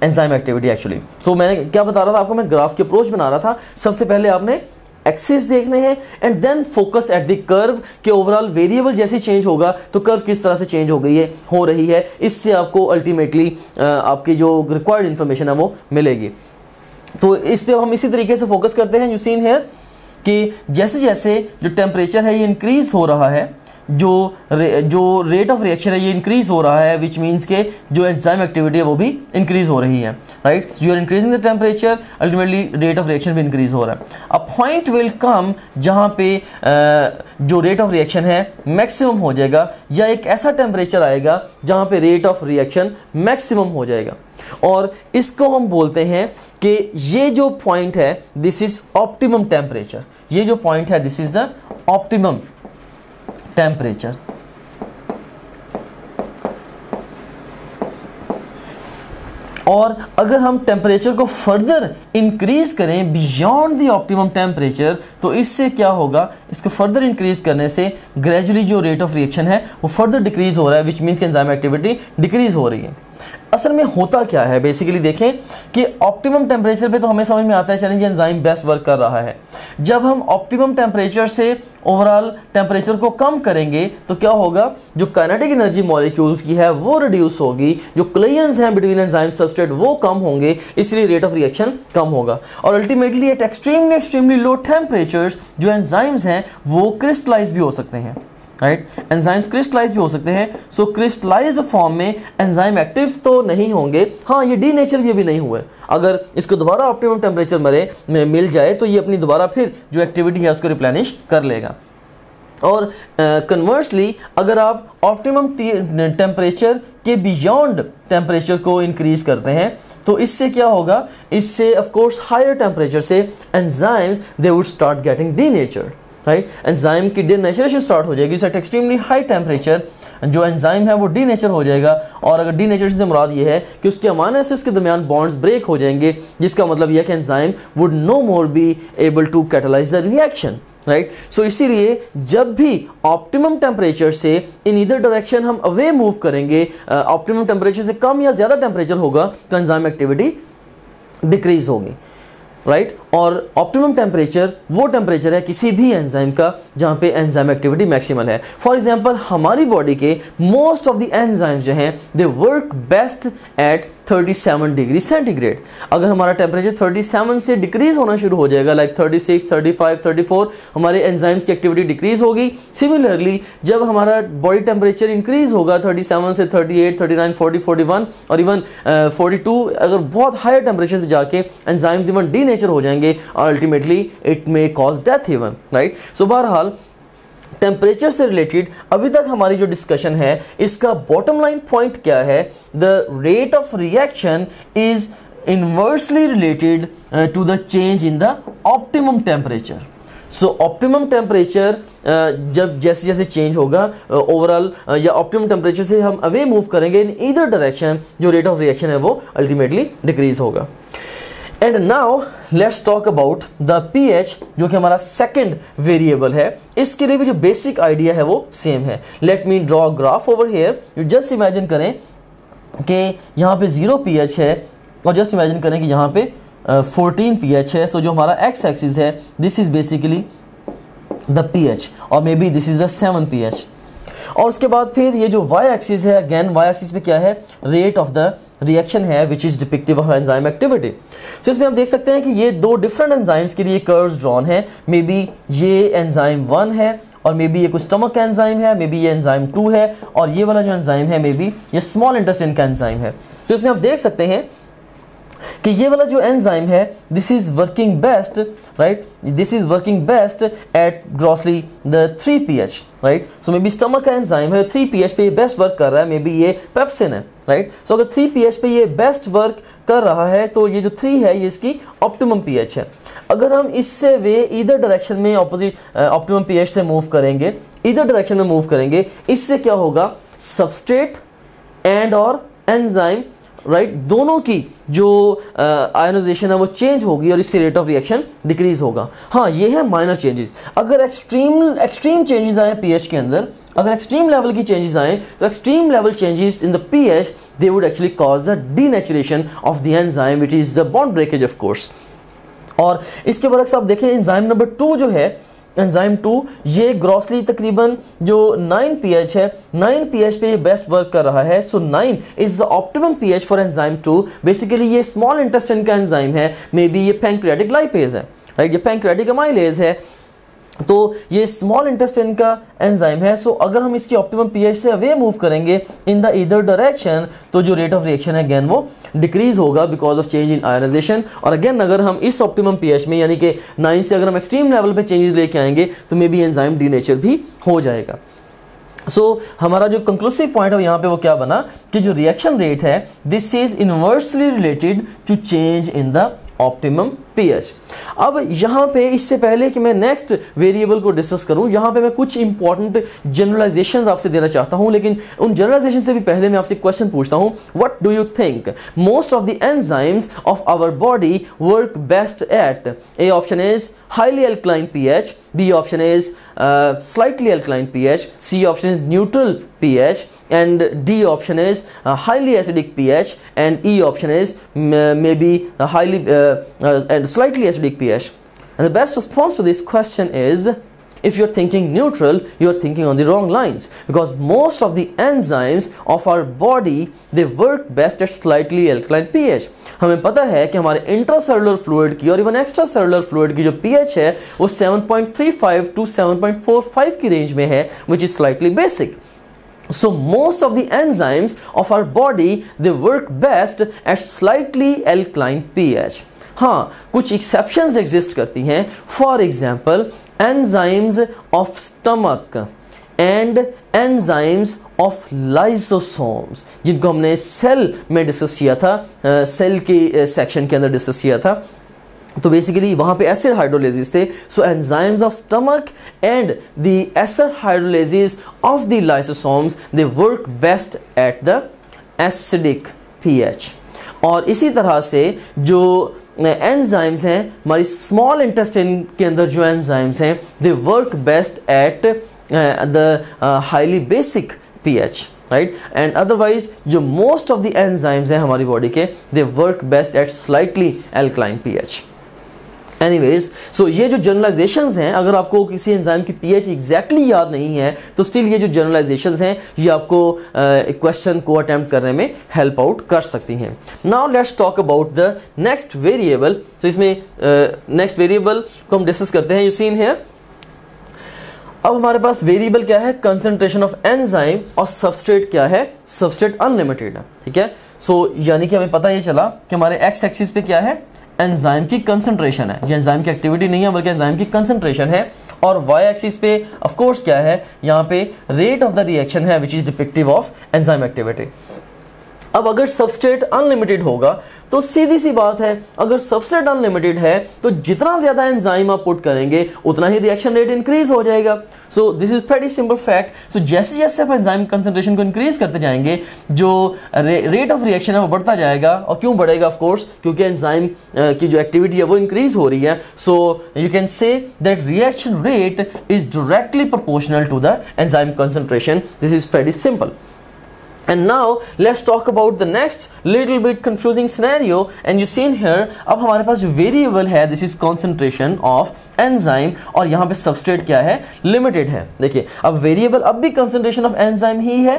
Speaker 1: enzyme activity actually so मैंने क्या बता रहा था आपको मैं ग्राफ की अप्रोच बना रहा था सबसे पहले आपने एक्सिस देखने हैं and then focus at the curve के ओवरऑल वेरिएबल जैसे चेंज होगा तो कर्व किस तरह से चेंज हो गई है हो रही है इससे आपको अल्टीमेटली आपकी जो रिक्वायर्ड इन्फॉर्मेशन है वो मिलेगी तो इस पर हम इसी तरीके से फोकस करते हैं यू सीन हेयर कि जैसे जैसे जो टेम्परेचर है ये इंक्रीज़ हो रहा है जो रे, जो रेट ऑफ रिएक्शन है ये इंक्रीज़ हो रहा है विच मीन्स के जो एंजाइम एक्टिविटी है वो भी इंक्रीज़ हो रही है right you are increasing the temperature ultimately rate of reaction भी इंक्रीज़ हो रहा है अब पॉइंट विल कम जहाँ पे जो रेट ऑफ रिएक्शन है मैक्सिमम हो जाएगा या एक ऐसा टेम्परेचर आएगा जहाँ पे रेट ऑफ रिएक्शन मैक्सिमम हो जाएगा और इसको हम बोलते हैं कि ये जो पॉइंट है दिस इज ऑप्टिमम टेम्परेचर ये जो पॉइंट है this is the optimum temperature और अगर हम टेम्परेचर को फर्दर इंक्रीज करें बियॉन्ड दी ऑप्टिमम टेम्परेचर तो इससे क्या होगा इसको फर्दर इंक्रीज करने से ग्रेजुअली जो रेट ऑफ रिएक्शन है वो फर्दर डिक्रीज हो रहा है विच मीन्स के एंजाइम एक्टिविटी डिक्रीज हो रही है असल में होता क्या है बेसिकली देखें कि ऑप्टिमम टेम्परेचर पे तो हमें समझ में आता है चैलेंज एंजाइम बेस्ट वर्क कर रहा है जब हम ऑप्टिमम टेम्परेचर से ओवरऑल टेम्परेचर को कम करेंगे तो क्या होगा जो काइनेटिक एनर्जी मॉलिक्यूल्स की है वो रिड्यूस होगी जो क्लियंस हैं बिटवीन एंजाइम सबस्ट्रेट वो कम होंगे इसलिए रेट ऑफ रिएक्शन कम होगा और ultimately at extremely extremely low temperature जो एंजाइम्स हैं वो क्रिस्टलाइज भी हो सकते हैं राइट एंजाइम्स क्रिस्टलाइज भी हो सकते हैं सो क्रिस्टलाइज्ड फॉर्म में एंजाइम एक्टिव तो नहीं होंगे हाँ ये डी नेचर भी, अभी नहीं हुए अगर इसको दोबारा ऑप्टिमम टेम्परेचर में मिल जाए तो ये अपनी दोबारा फिर जो एक्टिविटी है उसको रिप्लेनिश कर लेगा और कन्वर्सली uh, अगर आप ऑप्टिमम टेम्परेचर के बियॉन्ड टेम्परेचर को इंक्रीज करते हैं तो इससे क्या होगा इससे ऑफ कोर्स हायर टेम्परेचर से enzymes they would start getting denature right enzyme की डीनेचरेशन स्टार्ट हो जाएगी सेट एक्सट्रीमली हाई टेम्परेचर जो एंजाइम है वो डीनेचर हो जाएगा और अगर नेचर से मुराद ये है कि उसके अमान एसिड्स के दरमियान बॉन्ड्स ब्रेक हो जाएंगे जिसका मतलब यह कि enzyme would no more be able to catalyze the reaction right right? So so, इसीलिए जब भी ऑप्टिमम टेम्परेचर से इन इधर डायरेक्शन हम अवे मूव करेंगे ऑप्टिमम टेम्परेचर से कम या ज़्यादा टेम्परेचर होगा तो एंजाइम एक्टिविटी डिक्रीज होगी राइट right? और ऑप्टिमम टेम्परेचर वो टेम्परेचर है किसी भी एंजाइम का जहाँ पे एंजाइम एक्टिविटी मैक्सिमल है फॉर एग्जांपल हमारी बॉडी के मोस्ट ऑफ द एंजाइम्स जो हैं they work best at 37 degree centigrade अगर हमारा टेम्परेचर 37 से डिक्रीज होना शुरू हो जाएगा लाइक 36, 35, 34 हमारे एंजाइम्स की एक्टिविटी डिक्रीज होगी सिमिलरली जब हमारा बॉडी टेम्परेचर इंक्रीज होगा 37 से 38, 39, 40, 41 और इवन uh, 42 अगर बहुत हाई टेम्परेचर पर जाके एंजाइम्स इवन डी हो जाएंगे और ultimately it may cause death even right so बहरहाल टेम्परेचर से रिलेटेड अभी तक हमारी जो डिस्कशन है इसका बॉटम लाइन पॉइंट क्या है the rate of reaction is inversely related to the change in the optimum temperature so optimum temperature जब जैसे जैसे चेंज होगा ओवरऑल uh, uh, या ऑप्टिमम टेम्परेचर से हम अवे मूव करेंगे इन इधर डायरेक्शन जो रेट ऑफ रिएक्शन है वो अल्टीमेटली डिक्रीज होगा and now let's talk about the pH जो कि हमारा सेकंड वेरिएबल है इसके लिए भी जो बेसिक आइडिया है वो सेम है let me draw graph over here you just imagine करें कि यहाँ पे ज़ीरो पीएच है और जस्ट इमेजिन करें कि यहाँ पे फोर्टीन पी एच है सो so जो हमारा एक्स एक्सिस है this is basically the P H और maybe this is the seven P H और उसके बाद फिर ये जो वाई एक्सिस है अगेन वाई एक्सिस में क्या है रेट ऑफ द रिएक्शन है which is depictive of enzyme activity so इसमें हम देख सकते हैं कि ये दो डिफरेंट एंजाइम्स के लिए कर्व्स ड्रॉन है मे बी ये एंजाइम वन है और मे बी ये कुछ स्टमक का एंजाइम है मे बी ये एंजाइम टू है और ये वाला जो एंजाइम है मे बी ये स्मॉल इंटेस्टिन का एंजाइम है तो इसमें आप देख सकते हैं कि ये वाला जो एंजाइम है this is working best right this is working best at grossly the three P H right so maybe stomach का एंजाइम है थ्री पी एच पे बेस्ट वर्क कर रहा है मे बी ये पेप्सिन है राइट right? सो so, अगर three P H पे ये बेस्ट वर्क कर रहा है तो ये जो थ्री है ये इसकी ऑप्टिमम पी एच है अगर हम इससे वे इधर डायरेक्शन में ऑपोजिट ऑप्टिमम पी एच से मूव करेंगे इधर डायरेक्शन में मूव करेंगे इससे क्या होगा सबस्ट्रेट एंड और एंजाइम राइट right? दोनों की जो आयोनाइजेशन है वो चेंज होगी और इससे रेट ऑफ रिएक्शन डिक्रीज होगा हाँ ये है माइनस चेंजेस अगर एक्सट्रीम एक्सट्रीम चेंजेस आए पीएच के अंदर अगर एक्सट्रीम लेवल की चेंजेस आए तो extreme level changes in the pH they would actually cause the denaturation of the enzyme which is the bond breakage of course और इसके बरक्स आप देखें एंजाइम नंबर टू जो है एंजाइम टू ये ग्रॉसली तकरीबन जो पी पीएच है पी पीएच पे ये बेस्ट वर्क कर रहा है so nine is the optimum pH for enzyme two basically ये स्मॉल इंटेस्टिन का एंजाइम है मे बी ये पेंक्रियाटिक लाइपेज है राइट ये पेंक्रियाटिक अमाइलेज है तो ये स्मॉल इंटेस्टाइन का एंजाइम है सो so अगर हम इसकी ऑप्टिमम पीएच से अवे मूव करेंगे इन द इधर डायरेक्शन तो जो रेट ऑफ रिएक्शन है अगेन वो डिक्रीज होगा because of change in ionization और अगेन अगर हम इस ऑप्टिमम पीएच में यानी कि नाइन से अगर हम एक्सट्रीम लेवल पे चेंजेस लेके आएंगे तो मे बी एंजाइम नेचर भी हो जाएगा सो so, हमारा जो कंक्लूसिव पॉइंट है यहाँ पे वो क्या बना कि जो रिएक्शन रेट है this is inversely related to change in the optimum pH अब यहां पे इससे पहले कि मैं नेक्स्ट वेरिएबल को डिस्कस करूं यहां पे मैं कुछ इंपॉर्टेंट जनरलाइजेशंस आपसे देना चाहता हूं लेकिन उन जनरलाइजेशन से भी पहले मैं आपसे क्वेश्चन पूछता हूं what do you think most of the enzymes of our body work best at A option is highly alkaline pH B option is slightly slightly pH C option is neutral pH and D option is uh, highly acidic pH and E option is maybe uh, highly uh, and slightly acidic pH. And the best response to this question is if you're thinking neutral you're thinking on the wrong lines because most of the enzymes of our body they work best at slightly alkaline pH हमें पता है कि हमारे intracellular fluid की और even extracellular fluid की जो pH है वो 7.35 to 7.45 की range में है which is slightly basic. So most of the enzymes of our body they work best at slightly alkaline pH. हाँ कुछ एक्सेप्शन एग्जिस्ट करती हैं for example enzymes of stomach and enzymes of lysosomes जिनको हमने cell में discuss किया था cell के सेक्शन के अंदर डिस्कस किया था तो बेसिकली वहाँ पे एसिड हाइड्रोलेजिस थे so enzymes of stomach and the acid hydrolases of the lysosomes they work best at the acidic pH और इसी तरह से जो एंजाइम्स हैं हमारी स्मॉल इंटेस्टिन के अंदर जो एंजाइम्स हैं they work best at the highly basic pH right and otherwise जो मोस्ट ऑफ द एंजाइम्स हैं हमारी बॉडी के they work best at slightly alkaline pH anyways so ये जो जर्नलाइजेशन हैं अगर आपको किसी एंजाइम की पीएच एग्जैक्टली exactly याद नहीं है तो स्टिल ये जो जर्नलाइजेशन हैं ये आपको क्वेश्चन uh, को अटैम्प्ट करने में हेल्प आउट कर सकती हैं now let's talk about the next variable so इसमें नेक्स्ट uh, वेरिएबल को हम डिस्कस करते हैं यू सीन है अब हमारे पास वेरिएबल क्या है कंसेंट्रेशन ऑफ एनजाइम और सबस्ट्रेट क्या है सबस्ट्रेट अनलिमिटेड है ठीक है सो so, यानी कि हमें पता ये चला कि हमारे एक्स एक्सिस पे क्या है एंजाइम की कंसंट्रेशन है ये एंजाइम की एक्टिविटी नहीं है बल्कि एंजाइम की कंसंट्रेशन है और वाई एक्सिस पे ऑफ कोर्स क्या है यहाँ पे रेट ऑफ द रिएक्शन है which is depictive of enzyme activity अब अगर सबस्टेट अनलिमिटेड होगा तो सीधी सी बात है अगर सबस्टेट अनलिमिटेड है तो जितना ज़्यादा एंजाइम आप पुट करेंगे उतना ही रिएक्शन रेट इंक्रीज हो जाएगा so this is very simple fact so जैसे जैसे आप एंजाइम कंसनट्रेशन को इंक्रीज करते जाएंगे जो रेट ऑफ रिएक्शन है वो बढ़ता जाएगा और क्यों बढ़ेगा ऑफकोर्स क्योंकि एंजाइम की जो एक्टिविटी है वो इंक्रीज हो रही है so you can say that reaction rate is directly proportional to the enzyme concentration this is very simple And now let's talk about the next little bit confusing scenario and you see in अब हमारे पास जो variable है this is concentration of enzyme और यहाँ पे substrate क्या है लिमिटेड है देखिए अब वेरिएबल अब भी कॉन्सेंट्रेशन ऑफ एनजाइम ही है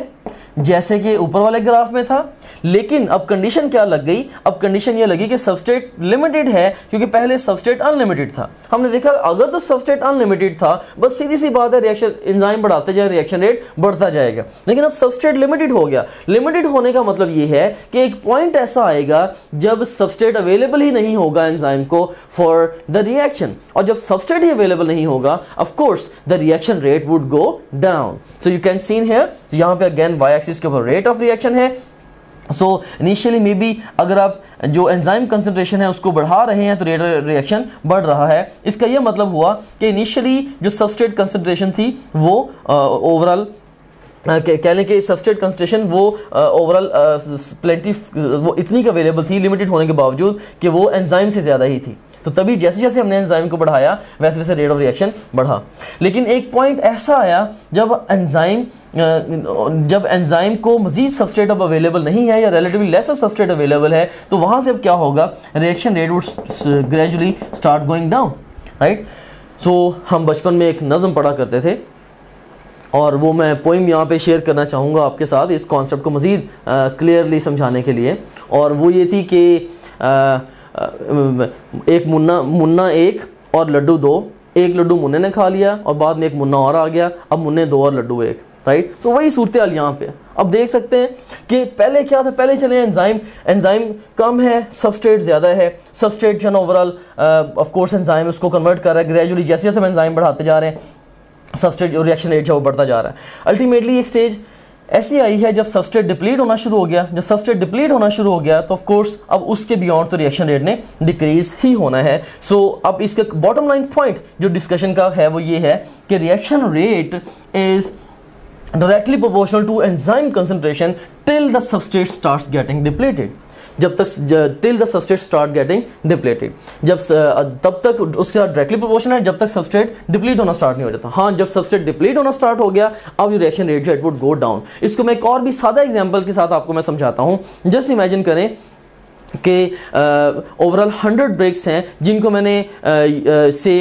Speaker 1: जैसे कि ऊपर वाले ग्राफ में था लेकिन अब कंडीशन क्या लग गई अब कंडीशन ये लगी कि सबस्टेट लिमिटेड है क्योंकि पहले सबस्टेट अनलिमिटेड था हमने देखा अगर तो सबस्टेट अनलिमिटेड था बस सीधी सी बात है रिएक्शन इंजाइम बढ़ाते जाए रिएक्शन रेट बढ़ता जाएगा लेकिन अब सबस्टेट लिमिटेड हो गया लिमिटेड होने का मतलब यह है कि एक पॉइंट ऐसा आएगा जब सबस्टेट अवेलेबल ही नहीं होगा एंजाइम को फॉर द रिएक्शन और जब सबस्टेट ही अवेलेबल नहीं होगा of course the reaction rate would go down so you can seen here यहां पर अगेन वाई एक्सिस के ऊपर रेट ऑफ रिएक्शन है सो इनिशियली मे बी अगर आप जो एंजाइम कंसनट्रेशन है उसको बढ़ा रहे हैं तो रेट रिएक्शन बढ़ रहा है इसका यह मतलब हुआ कि इनिशियली जो सबस्टेट कंसनट्रेशन थी वो ओवरऑल कह लें कि सबस्ट्रेट वो ओवरऑल प्लेंटी वो इतनी अवेलेबल थी लिमिटेड होने के बावजूद कि वो एंजाइम से ज़्यादा ही थी तो तभी जैसे जैसे हमने एंजाइम को बढ़ाया वैसे वैसे रेट ऑफ रिएक्शन बढ़ा लेकिन एक पॉइंट ऐसा आया जब एंजाइम जब एंजाइम को मजीद सबस्टेट अब अवेलेबल नहीं है या रिलेटिवली लेस सबस्टेट अवेलेबल है तो वहाँ से अब क्या होगा reaction rate would gradually start going down right so हम बचपन में एक नज़म पढ़ा करते थे और वो मैं पोइम यहाँ पे शेयर करना चाहूँगा आपके साथ इस कॉन्सेप्ट को मज़ीद क्लियरली समझाने के लिए और वो ये थी कि एक मुन्ना मुन्ना एक और लड्डू दो एक लड्डू मुन्ने ने खा लिया और बाद में एक मुन्ना और आ गया अब मुन्ने दो और लड्डू एक राइट सो so, वही सूरत हाल यहाँ पे अब देख सकते हैं कि पहले क्या था पहले चले एंजाइम एंजाइम कम है सबस्ट्रेट ज़्यादा है सबस्ट्रेट जन ओवरऑल ऑफ कोर्स एंजाइम उसको कन्वर्ट कर रहा है ग्रेजुअली जैसे जैसे हम एंजाइम बढ़ाते जा रहे हैं सबस्ट्रेट और रिएक्शन रेट जो बढ़ता जा रहा है अल्टीमेटली एक स्टेज ऐसी आई है जब सबस्ट्रेट डिप्लीट होना शुरू हो गया जब सबस्ट्रेट डिप्लीट होना शुरू हो गया तो ऑफकोर्स अब उसके बियॉन्ड तो रिएक्शन रेट ने डिक्रीज ही होना है सो so, अब इसका बॉटम लाइन पॉइंट जो डिस्कशन का है वो ये है कि reaction rate is directly proportional to enzyme concentration till the substrate start getting depleted. जब तक till the substrate start getting depleted जब तब तक उसके साथ डायरेक्टली प्रोपोर्शन है जब तक सबस्टेट डिप्लीट होना स्टार्ट नहीं हो जाता हाँ जब सबस्टेट डिप्लीट होना स्टार्ट हो गया अब यू रिएक्शन रेट जो इट वुड गो डाउन इसको मैं एक और भी सादा एग्जाम्पल के साथ आपको मैं समझाता हूँ जस्ट इमेजिन करें के ओवरऑल हंड्रेड ब्रेक्स हैं जिनको मैंने आ, से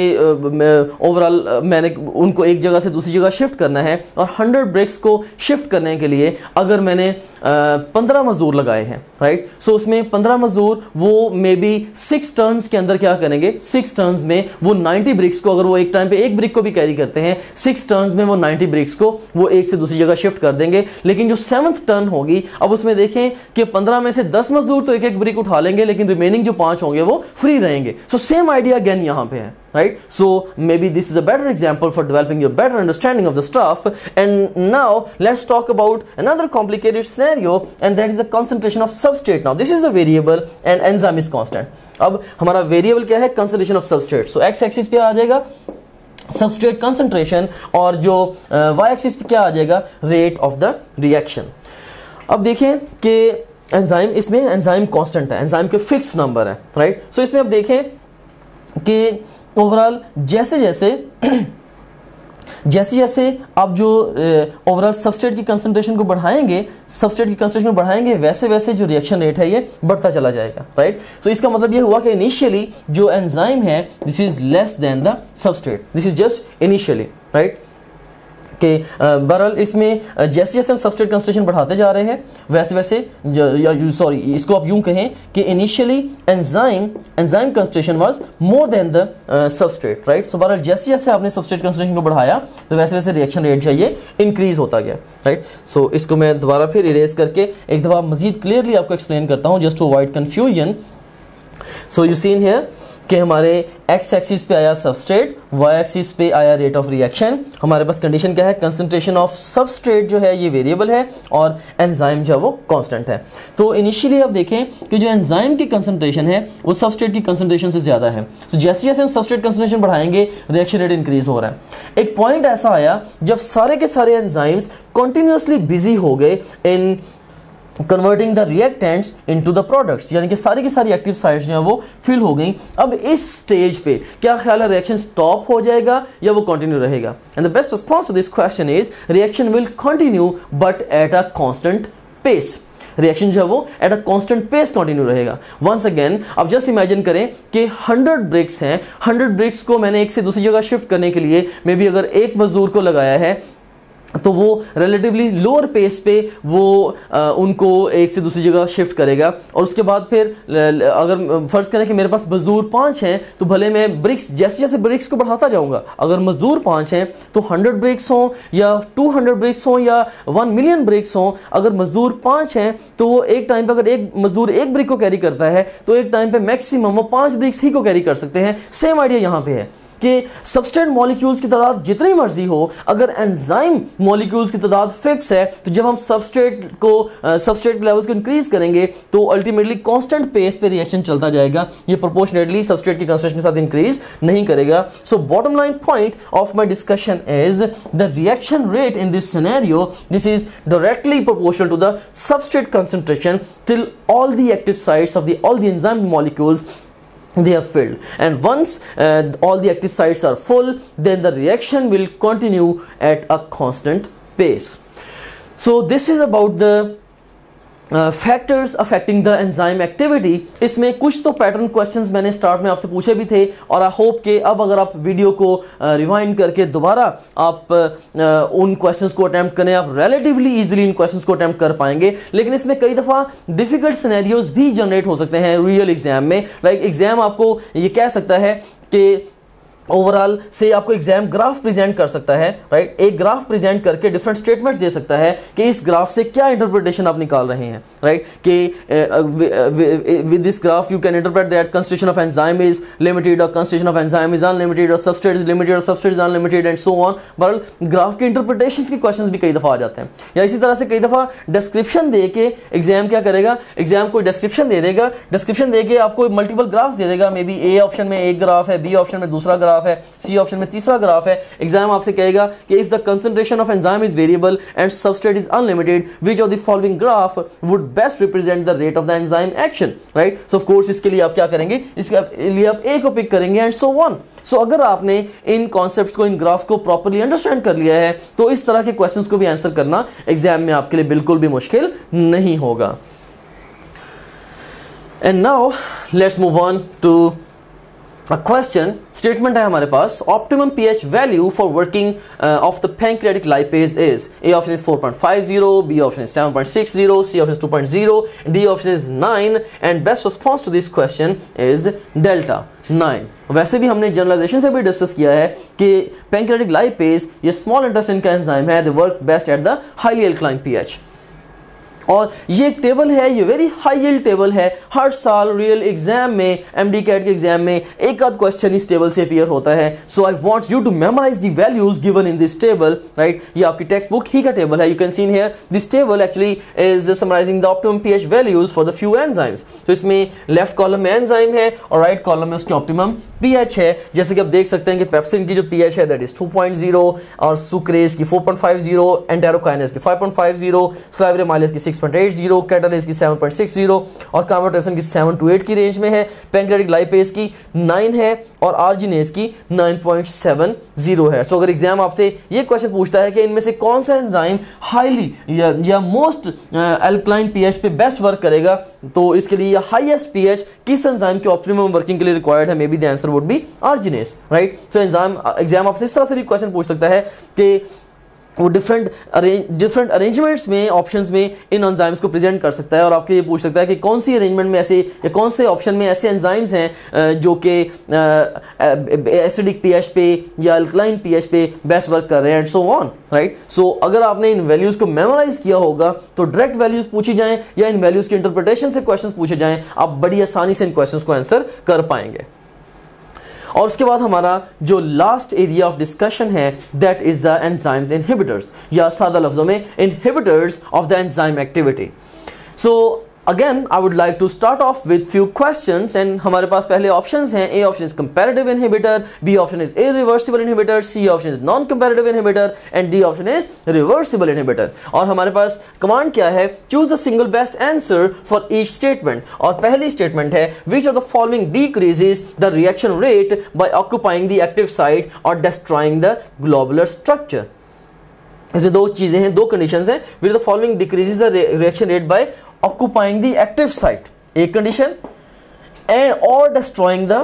Speaker 1: ओवरऑल मैंने उनको एक जगह से दूसरी जगह शिफ्ट करना है और हंड्रेड ब्रेक्स को शिफ्ट करने के लिए अगर मैंने पंद्रह मजदूर लगाए हैं राइट सो so, उसमें पंद्रह मजदूर वो मे बी सिक्स टर्न्स के अंदर क्या करेंगे सिक्स टर्न्स में वो नाइन्टी ब्रिक्स को अगर वो एक टाइम पे एक ब्रिक को भी कैरी करते हैं सिक्स टर्न्स में वो नाइन्टी ब्रिक्स को वो एक से दूसरी जगह शिफ्ट कर देंगे लेकिन जो सेवन्थ टर्न होगी अब उसमें देखें कि पंद्रह में से दस मजदूर तो एक एक ब्रिक उठा लेंगे लेकिन रिमेनिंग जो पांच होंगे वो फ्री रहेंगे सो सेम आइडिया अगेन यहां पे है right so maybe this is a better example for developing your better understanding of the stuff and now let's talk about another complicated scenario and that is a concentration of substrate now this is a variable and enzyme is constant अब हमारा variable क्या है concentration of substrate so x axis पे आ जाएगा substrate concentration और जो Y uh, axis पे क्या आ जाएगा रेट ऑफ द रिएक्शन अब देखें कि एंजाइम इसमें एंजाइम कांस्टेंट है एंजाइम के फिक्स नंबर है राइट सो इसमें आप देखें कि ओवरऑल जैसे जैसे जैसे जैसे आप जो ओवरऑल सबस्टेट की कंसंट्रेशन को बढ़ाएंगे सबस्टेट की कंसंट्रेशन को बढ़ाएंगे वैसे वैसे जो रिएक्शन रेट है ये बढ़ता चला जाएगा राइट right? सो so, इसका मतलब ये हुआ कि इनिशियली जो एंजाइम है this is less than the substrate this is just initially right कि बहरहाल इसमें जैसे जैसे हम सबस्ट्रेट कंसट्रेशन बढ़ाते जा रहे हैं वैसे वैसे सॉरी इसको आप यूं कहें कि initially enzyme enzyme concentration was more than the substrate right so बहरहाल जैसे जैसे आपने सबस्ट्रेट कंसट्रेशन को बढ़ाया तो वैसे वैसे रिएक्शन रेट चाहिए इंक्रीज होता गया राइट सो so, इसको मैं दोबारा फिर इरेज करके एक दफ़ा मजीद क्लियरली आपको एक्सप्लेन करता हूँ just to avoid confusion so you seen here कि हमारे एक्स एक्सिस पे आया सबस्ट्रेट वाई एक्सिस पे आया रेट ऑफ रिएक्शन हमारे पास कंडीशन क्या है कंसनट्रेशन ऑफ सबस्ट्रेट जो है ये वेरिएबल है और एंजाइम जो है वो कांस्टेंट है तो इनिशियली आप देखें कि जो एंजाइम की कंसनट्रेशन है वो सबस्ट्रेट की कंसनट्रेशन से ज़्यादा है so, जैसे जैसे हम सबस्ट्रेट कंसनट्रेशन बढ़ाएंगे रिएक्शन रेट इंक्रीज हो रहा है एक पॉइंट ऐसा आया जब सारे के सारे एंजाइम्स कंटिन्यूसली बिजी हो गए in converting the reactants into the products यानी कि सारी की सारी एक्टिव साइट्स जो हैं वो फिल हो गई अब इस स्टेज पे क्या ख्याल है रिएक्शन स्टॉप हो जाएगा या वो कंटिन्यू रहेगा and the best response to this question is reaction will continue but at a constant pace reaction जो है वो at a constant pace continue रहेगा वंस अगेन अब जस्ट इमेजिन करें कि 100 ब्रिक्स हैं 100 ब्रिक्स को मैंने एक से दूसरी जगह शिफ्ट करने के लिए मे बी अगर एक मजदूर को लगाया है तो वो रिलेटिवली लोअर पेस पे वो आ, उनको एक से दूसरी जगह शिफ्ट करेगा और उसके बाद फिर अगर फ़र्ज़ करें कि मेरे पास मज़दूर पाँच हैं तो भले मैं ब्रिक्स जैसे जैसे ब्रिक्स को बढ़ाता जाऊंगा अगर मज़दूर पाँच हैं तो हंड्रेड ब्रिक्स हों या टू हंड्रेड ब्रिक्स हों या वन मिलियन ब्रिक्स हों अगर मज़दूर पाँच हैं तो वो एक टाइम पर अगर एक मज़दूर एक ब्रिक को कैरी करता है तो एक टाइम पर मैक्सिमम वो पाँच ब्रिक्स ही को कैरी कर सकते हैं सेम आइडिया यहाँ पर है कि सब्सटेंट मॉलिक्यूल्स की तादाद जितनी मर्जी हो अगर एंजाइम मॉलिक्यूल्स की तादाद फिक्स है तो जब हम सबस्ट्रेट को uh, लेवल्स को इंक्रीज करेंगे तो अल्टीमेटली कांस्टेंट पेस पे रिएक्शन चलता जाएगा ये प्रोपोर्शनेटली सबस्ट्रेट की कंस्ट्रेशन के साथ इंक्रीज नहीं करेगा so bottom line point of my discussion is the reaction rate in this scenario this is directly proportional to the substrate concentration till all the active sides of the all the enzyme molecules they are filled and once uh, all the active sites are full then the reaction will continue at a constant pace so this is about the factors affecting the enzyme activity इसमें कुछ तो pattern questions मैंने start में आपसे पूछे भी थे और आई होप के अब अगर आप वीडियो को रिवाइंड uh, करके दोबारा आप uh, uh, उन क्वेश्चंस को अटैम्प्ट करें आप रिलेटिवली इजीली इन क्वेश्चंस को अटैम्प्ट कर पाएंगे लेकिन इसमें कई दफ़ा डिफिकल्ट सीनैरियोज भी जनरेट हो सकते हैं रियल एग्जाम में लाइक like एग्जाम आपको ये कह सकता है कि ओवरऑल से आपको एग्जाम ग्राफ प्रेजेंट कर सकता है राइट एक ग्राफ प्रेजेंट करके डिफरेंट स्टेटमेंट्स दे सकता है कि इस ग्राफ से क्या इंटरप्रिटेशन आप निकाल रहे हैं राइट कि with this graph you can interpret that constitution of enzyme is limited और constitution of enzyme is unlimited और सबस्टेट इज लिमिटेड और substrate is unlimited and so on बरल ग्राफ के इंटरप्रिटेशन के क्वेश्चन भी कई दफ़ा आ जाते हैं या इसी तरह से कई दफ़ा डिस्क्रिप्शन दे के एग्जाम क्या करेगा एग्जाम कोई डिस्क्रिप्शन दे देगा डिस्क्रिप्शन दे के आपको मल्टीपल ग्राफ्स दे देगा मे बी ए ऑप्शन में एक ग्राफ है बी ऑप्शन में दूसरा ग्राफ ग्राफ है सी ऑप्शन में तीसरा ग्राफ है एग्जाम आपसे कहेगा कि if the concentration of enzyme is variable and substrate is unlimited which of the following graph would best represent the rate of the enzyme action right so of course इसके लिए आप क्या करेंगे इसके लिए आप ए को पिक करेंगे एंड सो वन सो अगर आपने इन कॉन्सेप्ट को इन ग्राफ को प्रॉपरली अंडरस्टैंड कर लिया है तो इस तरह के क्वेश्चन को भी आंसर करना एग्जाम में आपके लिए बिल्कुल भी मुश्किल नहीं होगा and now let's move on to question statement है हमारे पास optimum pH value for working of the pancreatic lipase is A option is 4.50 B option is 7.60 C option is 2.0 D option is 9 and best response to this question is delta 9 वैसे भी हमने generalisation से भी discuss किया है कि pancreatic lipase ये small intestine का एंजाइम है they work best at the highly alkaline pH और ये एक टेबल है ये वेरी हाई यील्ड टेबल है हर साल रियल एग्जाम में एम डी कैट के एग्जाम में एक आध क्वेश्चन इस टेबल से अपियर होता है so I want you to memorise the values given in this table right ये आपकी टेक्स्ट बुक ही का टेबल है you can seen here this table actually is summarising the optimum pH values for the few enzymes तो इसमें left column में enzyme है और राइट right कॉलम में उसकी ऑप्टिमम पीएच है जैसे कि आप देख सकते हैं कि पेप्सिन की जो पीएच है दैट इज 2.0 और सुक्रेज की 4.50 एंटेरोकाइनेस की 5.50 स्लाइवरेमाइलेस की सिक्स पॉइंट एट जीरो की सेवन पॉइंट सिक्स जीरो और कामोटेप्सन की सेवन टू एट की रेंज में है पेंक्रेटिक लाइपेज की नाइन है और आर्जिनेज की नाइन पॉइंट सेवन जीरो है सो अगर एग्जाम आपसे ये क्वेश्चन पूछता है कि इनमें से कौन सा एंजाइम हाईली या, मोस्ट एल्कलाइन पीएच पे बेस्ट वर्क करेगा तो इसके लिए हाईएस्ट पीएच किस एंजाइम की ऑप्टिमम वर्किंग के लिए रिक्वायर्ड है may be the answer would be arginase right so enzyme exam आपसे इस तरह से भी क्वेश्चन पूछ सकता है कि वो डिफरेंट अरेंज डिफरेंट अरेंजमेंट्स में ऑप्शंस में इन एंजाइम्स को प्रेजेंट कर सकता है और आपके ये पूछ सकता है कि कौन सी अरेंजमेंट में ऐसे या कौन से ऑप्शन में ऐसे एंजाइम्स हैं जो कि एसिडिक पीएच पे या अल्कलाइन पीएच पे बेस्ट वर्क कर रहे हैं and so on right so अगर आपने इन वैल्यूज़ को मेमोराइज किया होगा तो डायरेक्ट वैल्यूज़ पूछी जाएँ या इन वैल्यूज़ के इंटरप्रिटेशन से क्वेश्चन पूछे जाएँ आप बड़ी आसानी से इन क्वेश्चन को आंसर कर पाएंगे और उसके बाद हमारा जो लास्ट एरिया ऑफ डिस्कशन है that is the enzymes inhibitors या सादा लफ्ज़ों में inhibitors of the enzyme activity so again I would like to start off with few question and हमारे पास पहले ऑप्शन हैं A option is comparative inhibitor B option is A reversible inhibitor C option is non comparative inhibitor and D option is reversible inhibitor और हमारे पास command क्या है choose the single best answer for each statement और पहली statement है which are the following is the reaction rate by occupying the active site और destroying the globular structure इसमें दो चीज़ें हैं दो कंडीशन हैं with the following decreases the reaction rate by occupying the active site a condition and or destroying the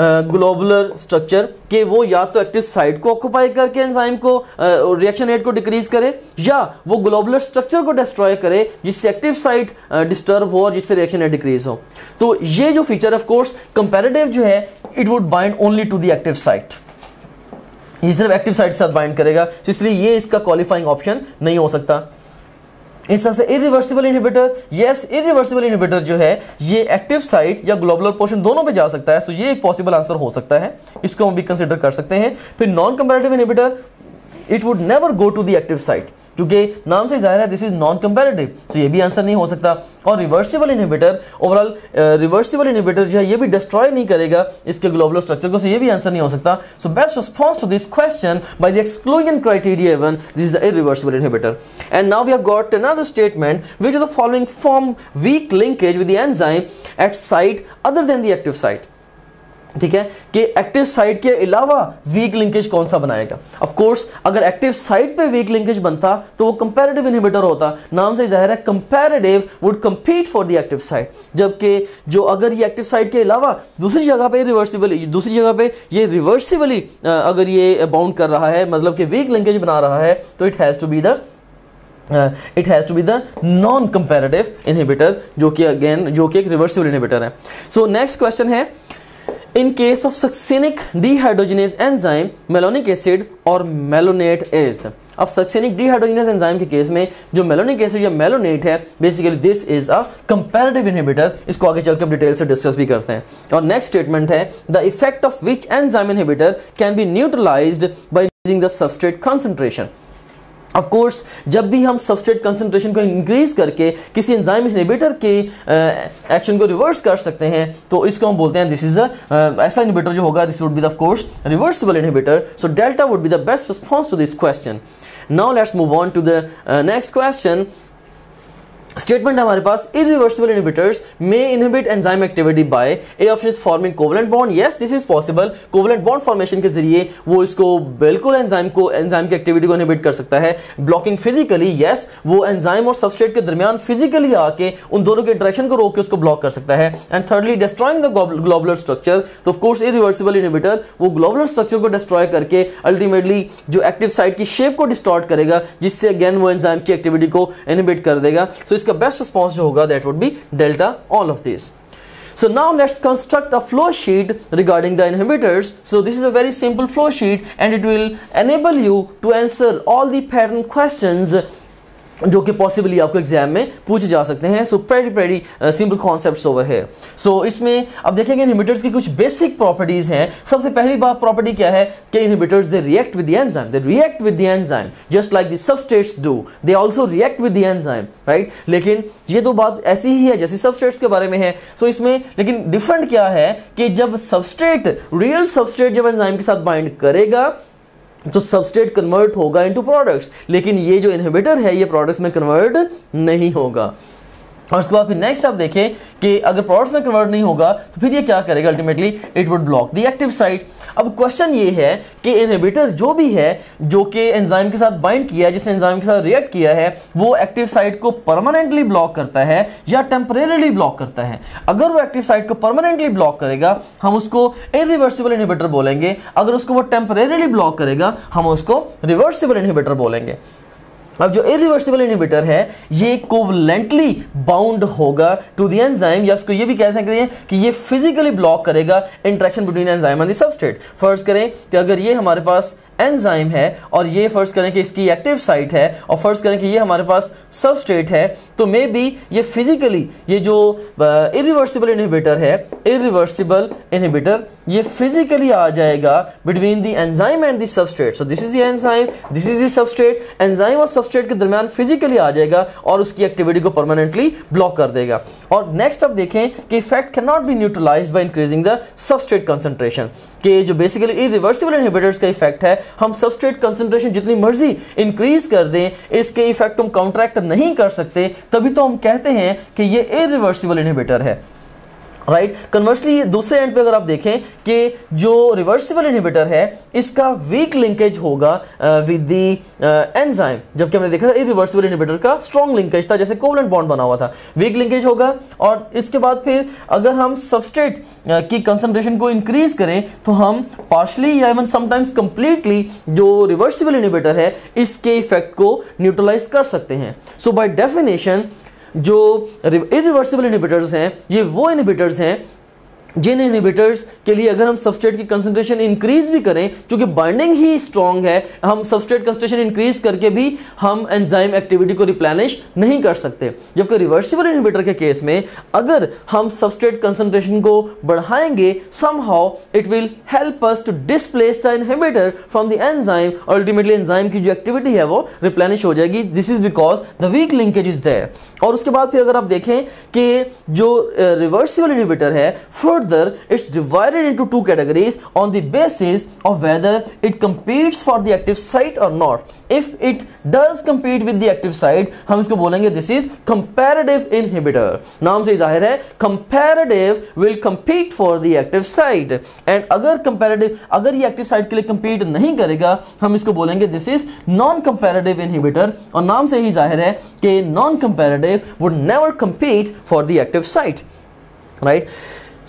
Speaker 1: globular uh, structure के वो या तो एक्टिव साइट को ऑक्यूपाई करके एंजाइम को रिएक्शन uh, रेट को डिक्रीज करे या वो ग्लोबुलर स्ट्रक्चर को डिस्ट्रॉय करे जिससे एक्टिव साइट डिस्टर्ब हो और जिससे रिएक्शन रेट डिक्रीज हो तो ये जो फीचर ऑफ कोर्स कंपेरेटिव जो है it would bind only to the active site ये सिर्फ एक्टिव साइट के साथ बाइंड करेगा तो इसलिए ये इसका क्वालिफाइंग ऑप्शन नहीं हो सकता इस तरह से irreversible inhibitor yes irreversible inhibitor जो है ये एक्टिव साइट या ग्लोबुलर पोर्शन दोनों पे जा सकता है सो so ये एक पॉसिबल आंसर हो सकता है इसको हम भी कंसिडर कर सकते हैं फिर non comparative inhibitor it would never go to the active site क्योंकि नाम से जाहिर है दिस इज नॉन कंपेरेटिव तो ये भी आंसर नहीं हो सकता और reversible inhibitor overall reversible inhibitor जो है ये भी डिस्ट्रॉय नहीं करेगा इसके ग्लोबल स्ट्रक्चर को सो ये भी आंसर नहीं हो सकता so best response to this question by the exclusion criteria one this is a reversible inhibitor and now we have got another statement which is the following form weak linkage with the enzyme at site other than the active site ठीक है कि active site के अलावा weak linkage कौन सा बनाएगा of course अगर active site पे वीक लिंकेज बनता तो वो कंपैरेटिव इनहिबिटर होता नाम से जाहिर है comparative would compete for the active site जबकि जो अगर ये एक्टिव साइट के अलावा दूसरी जगह पे रिवर्सिबली दूसरी जगह पे ये रिवर्सिबली अगर ये बाउंड कर रहा है मतलब कि वीक लिंकेज बना रहा है तो it has to be the it has to be the non comparative inhibitor जो कि अगेन जो कि एक रिवर्सिबल इनहिबिटर है सो नेक्स्ट क्वेश्चन है in case of succinic dehydrogenase enzyme malonic acid और मेलोनेट इज अब succinic dehydrogenase एंजाइम के केस में जो मेलोनिक एसिड या मेलोनेट है basically this is a comparative inhibitor इसको आगे चलकर डिटेल से डिस्कस भी करते हैं और नेक्स्ट स्टेटमेंट है the effect of which enzyme inhibitor can be neutralised by using the substrate concentration of course जब भी हम सबस्ट्रेट कंसंट्रेशन को इंक्रीज करके किसी एंजाइम इनहिबिटर के एक्शन को रिवर्स कर सकते हैं तो इसको हम बोलते हैं दिस इज अ ऐसा इनहिबिटर जो होगा this would be the of course reversible inhibitor so delta would be the best response to this question now let's move on to the next question statement हमारे पास irreversible inhibitors may inhibit enzyme activity by A option is forming covalent bond yes this is possible covalent bond formation के जरिए वो इसको बिल्कुल enzyme को enzyme की activity को इनहिबिट कर सकता है ब्लॉकिंग फिजिकली यस वो एंजाइम और सबस्ट्रेट के दरमियान फिजिकली आके उन दोनों के इंटरेक्शन को रोक के उसको ब्लॉक कर सकता है and thirdly destroying the globular structure तो ऑफकोर्स इरिवर्सिबल इनहिबिटर वो ग्लोबुलर स्ट्रक्चर को डिस्ट्रॉय करके अल्टीमेटली जो एक्टिव साइट की शेप को डिस्टॉर्ट करेगा जिससे अगेन वो एंजाइम की एक्टिविटी को इनहिबिट कर देगा सो so, इसका बेस्ट रिस्पॉन्स जो होगा that would be delta all of this So now let's construct a flow sheet regarding the inhibitors. So this is a very simple flow sheet and it will enable you to answer all the pattern questions जो कि possibly आपको exam में पूछे जा सकते हैं so very very simple concept over है so so, इसमें अब देखेंगे इनहिबिटर्स की कुछ बेसिक प्रॉपर्टीज हैं सबसे पहली बात प्रॉपर्टी क्या है कि inhibitors they react with the enzyme they react with the enzyme just like the substrates do they also react with the enzyme right लेकिन ये तो बात ऐसी ही है जैसे सबस्टेट्स के बारे में है सो so इसमें लेकिन डिफरेंट क्या है कि जब सबस्ट्रेट रियल सबस्ट्रेट जब एंजाइम के साथ बाइंड करेगा तो सबस्टेट कन्वर्ट होगा इनटू प्रोडक्ट्स लेकिन ये जो इनहिबिटर है ये प्रोडक्ट्स में कन्वर्ट नहीं होगा और उसके बाद फिर नेक्स्ट आप देखें कि अगर प्रोडक्ट्स में कन्वर्ट नहीं होगा तो फिर ये क्या करेगा ultimately it would block the active site अब क्वेश्चन ये है कि इनहिबिटर जो भी है जो कि एंजाइम के साथ बाइंड किया है जिसने एंजाइम के साथ रिएक्ट किया है वो एक्टिव साइट को परमानेंटली ब्लॉक करता है या टेम्परेली ब्लॉक करता है अगर वो एक्टिव साइट को परमानेंटली ब्लॉक करेगा हम उसको इरिवर्सिबल इनहिबिटर बोलेंगे अगर उसको वो टेम्परेली ब्लॉक करेगा हम उसको रिवर्सिबल इनहिबिटर बोलेंगे अब जो इरिवर्सिबल इनिबिटर है ये कोवलेंटली बाउंड होगा टू दी एंजाइम या उसको ये भी कह सकते हैं कि ये फिजिकली ब्लॉक करेगा interaction between enzyme and the substrate फर्ज करें कि अगर ये हमारे पास एंजाइम है और ये फर्ज करें कि इसकी एक्टिव साइट है और फर्ज करें कि ये हमारे पास सबस्टेट है तो मे बी ये फिजिकली ये जो इरिवर्सिबल uh, इनहिबिटर है इरिवर्सिबल इनहिबिटर ये फिजिकली आ जाएगा between the enzyme and the substrate so this is enzyme this is substrate enzyme और सबस्टेट के दरमियान फिजिकली आ जाएगा और उसकी एक्टिविटी को परमानेंटली ब्लॉक कर देगा और नेक्स्ट अब देखें कि effect can not be neutralise by increasing the substrate concentration कि जो बेसिकली इरिवर्सिबल इनहिबिटर्स का इफेक्ट है हम सबस्ट्रेट कंसेंट्रेशन जितनी मर्जी इंक्रीज कर दें इसके इफेक्ट हम काउंट्रैक्ट नहीं कर सकते तभी तो हम कहते हैं कि ये इरिवर्सिबल इनहिबिटर है राइट right? कन्वर्सली दूसरे एंड पे अगर आप देखें कि जो रिवर्सिबल इनहिबिटर है इसका वीक लिंकेज होगा विद दी एंजाइम जबकि हमने देखा था रिवर्सिबल इनहिबिटर का स्ट्रॉन्ग लिंकेज था जैसे कोवलेंट बॉन्ड बना हुआ था वीक लिंकेज होगा और इसके बाद फिर अगर हम सबस्टेट uh, की कंसनट्रेशन को इंक्रीज करें तो हम पार्शली या इवन समटाइम्स कंप्लीटली जो रिवर्सिबल इनहिबिटर है इसके इफेक्ट को न्यूट्रलाइज कर सकते हैं सो बाई डेफिनेशन जो रिवर्सिबल इनिबिटर्स हैं ये वो इनिबिटर्स हैं जिन इनिबिटर्स के लिए अगर हम सबस्टेट की कंसंट्रेशन इंक्रीज भी करें क्योंकि बर्निंग ही स्ट्रांग है हम सबस्टेट कंसंट्रेशन इंक्रीज करके भी हम एंजाइम एक्टिविटी को रिप्लेनिश नहीं कर सकते जबकि रिवर्सिबल इनिबिटर के केस में अगर हम सबस्टेट कंसंट्रेशन को बढ़ाएंगे somehow it will help us to displace the inhibitor from the enzyme ultimately enzyme की जो एक्टिविटी है वो रिप्लेनिश हो जाएगी this is because the weak linkage is there और उसके बाद फिर अगर आप देखें कि जो रिवर्सिबल uh, इनिबिटर है फ्रूट further it's divided into two categories on the basis of whether it competes for the active site or not if it does compete with the active site hum isko bolenge this is comparative inhibitor नाम से zahir hai comparative will compete for the active site and agar comparative agar ye active site ke liye compete nahi karega hum isko bolenge this is non comparative inhibitor aur naam se hi zahir hai ke non comparative would never compete for the active site right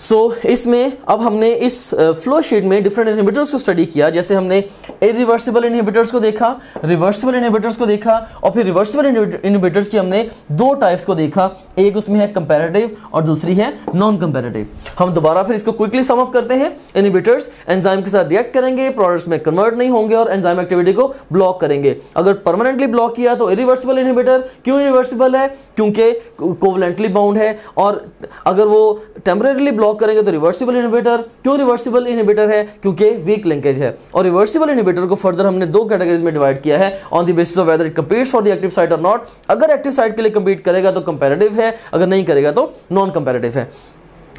Speaker 1: so so, इसमें अब हमने इस flow sheet में different inhibitors को study किया जैसे हमने irreversible inhibitors को देखा रिवर्सिबल इनहिबिटर्स को देखा और फिर रिवर्सिबल इनहिबिटर्स की हमने दो टाइप्स को देखा एक उसमें है कंपैरेटिव और दूसरी है नॉन कंपेरेटिव हम दोबारा फिर इसको क्विकली सम अप करते हैं इनहिबिटर्स एंजाइम के साथ रिएक्ट करेंगे प्रोडक्ट्स में कन्वर्ट नहीं होंगे और एंजाइम एक्टिविटी को ब्लॉक करेंगे अगर परमानेंटली ब्लॉक किया तो इरिवर्सिबल इनहिबिटर क्यों इरिवर्सिबल है क्योंकि कोवलेंटली बाउंड है और अगर वो टेम्परेरली ब्लॉक ब्लॉक करेंगे तो रिवर्सिबल इनहिबिटर क्यों रिवर्सिबल इनहिबिटर है क्योंकि वीक लिंकेज है और रिवर्सिबल इनहिबिटर को फर्दर हमने दो कैटेगरीज में डिवाइड किया है on the basis of whether it compete for the active side और नॉट अगर एक्टिव साइड के लिए कम्पीट करेगा तो कंपेरेटिव है अगर नहीं करेगा तो नॉन कंपेरेटिव है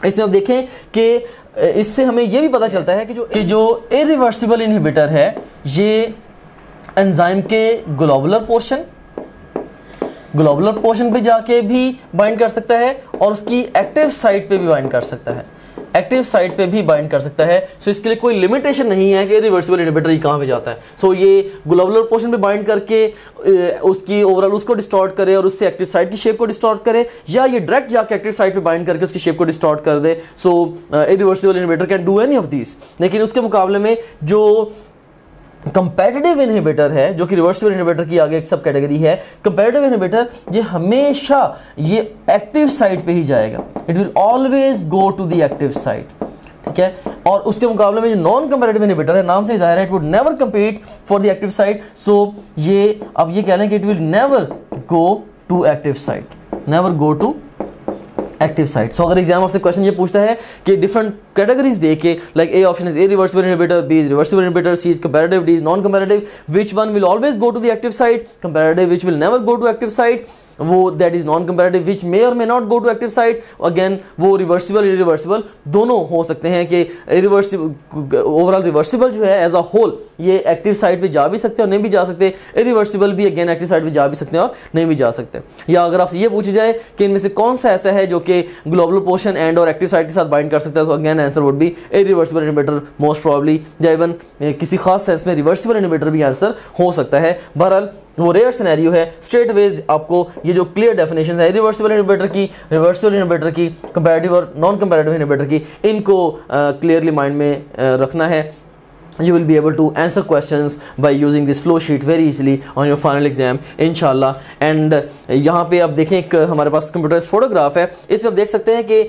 Speaker 1: इसमें आप देखें कि इससे हमें यह भी पता चलता है कि जो कि जो इरिवर्सिबल इनहिबिटर है ये एंजाइम के ग्लोबुलर पोर्शन ग्लोबुलर पोर्शन पे जाके भी बाइंड कर सकता है और उसकी एक्टिव साइट पे भी बाइंड कर सकता है एक्टिव साइट पे भी बाइंड कर सकता है सो so, इसके लिए कोई लिमिटेशन नहीं है कि रिवर्सिबल इनिबेटर ही कहाँ पे जाता है सो so, ये ग्लोबुलर पोर्शन पे बाइंड करके उसकी ओवरऑल उसको डिस्टॉर्ट करे और उससे एक्टिव साइट की शेप को डिस्टॉर्ट करे या ये डायरेक्ट जाके एक्टिव साइट पे बाइंड करके उसकी शेप को डिस्टॉर्ट कर दे so a reversible inhibitor can do any of this लेकिन उसके मुकाबले में जो कंपेटिटिव इनहिबिटर है जो कि रिवर्सिबल इनहिबिटर की आगे एक सब कैटेगरी है कंपेटिटिव इनहिबिटर ये हमेशा ये एक्टिव साइट पे ही जाएगा it will always go to the active site ठीक है और उसके मुकाबले में जो नॉन कंपेरेटिव इनहिबिटर है नाम से जाहिर है it would never compete for the active side so ये अब ये कह लें कि it will never go to active side never go to active site so अगर एग्जाम आपसे क्वेश्चन ये पूछता है कि डिफरेंट कैटेगरीज देखे like A option is A reversible inhibitor B is reversible inhibitor C is comparative D is non comparative which one will always go to the active site comparative which will never go to active site वो that is non comparative which may और may not go to active side again वो reversible reversible दोनों हो सकते हैं कि reversible overall reversible जो है एज अ होल ये एक्टिव साइड पे जा भी सकते हैं और नहीं भी जा सकते इरिवर्सिबल भी अगेन एक्टिव साइड पे जा भी सकते हैं और नहीं भी जा सकते या अगर आपसे ये पूछा जाए कि इनमें से कौन सा ऐसा है जो कि ग्लोबल पोर्शन एंड और एक्टिव साइड के साथ बाइंड कर सकता है तो again answer would be irreversible inhibitor most probably या इवन किसी खास सेंस में रिवर्सिबल इनिवेटर भी आंसर हो सकता है बहरहाल वो रेयर सिनेरियो है स्ट्रेट वेज आपको ये जो क्लियर डेफिनेशन है रिवर्सिबल इनोवेटर की रिवर्सिबल इनोवेटर की कंपेरेटिव और नॉन कंपेरेटिव इनोवेटर की इनको क्लियरली uh, माइंड में uh, रखना है will be able to answer question by using this this sheet very easily easily on final exam in inshallah and यहाँ पे आप देखें एक हमारे पास कंप्यूटर फोटोग्राफ है इसमें आप देख सकते हैं कि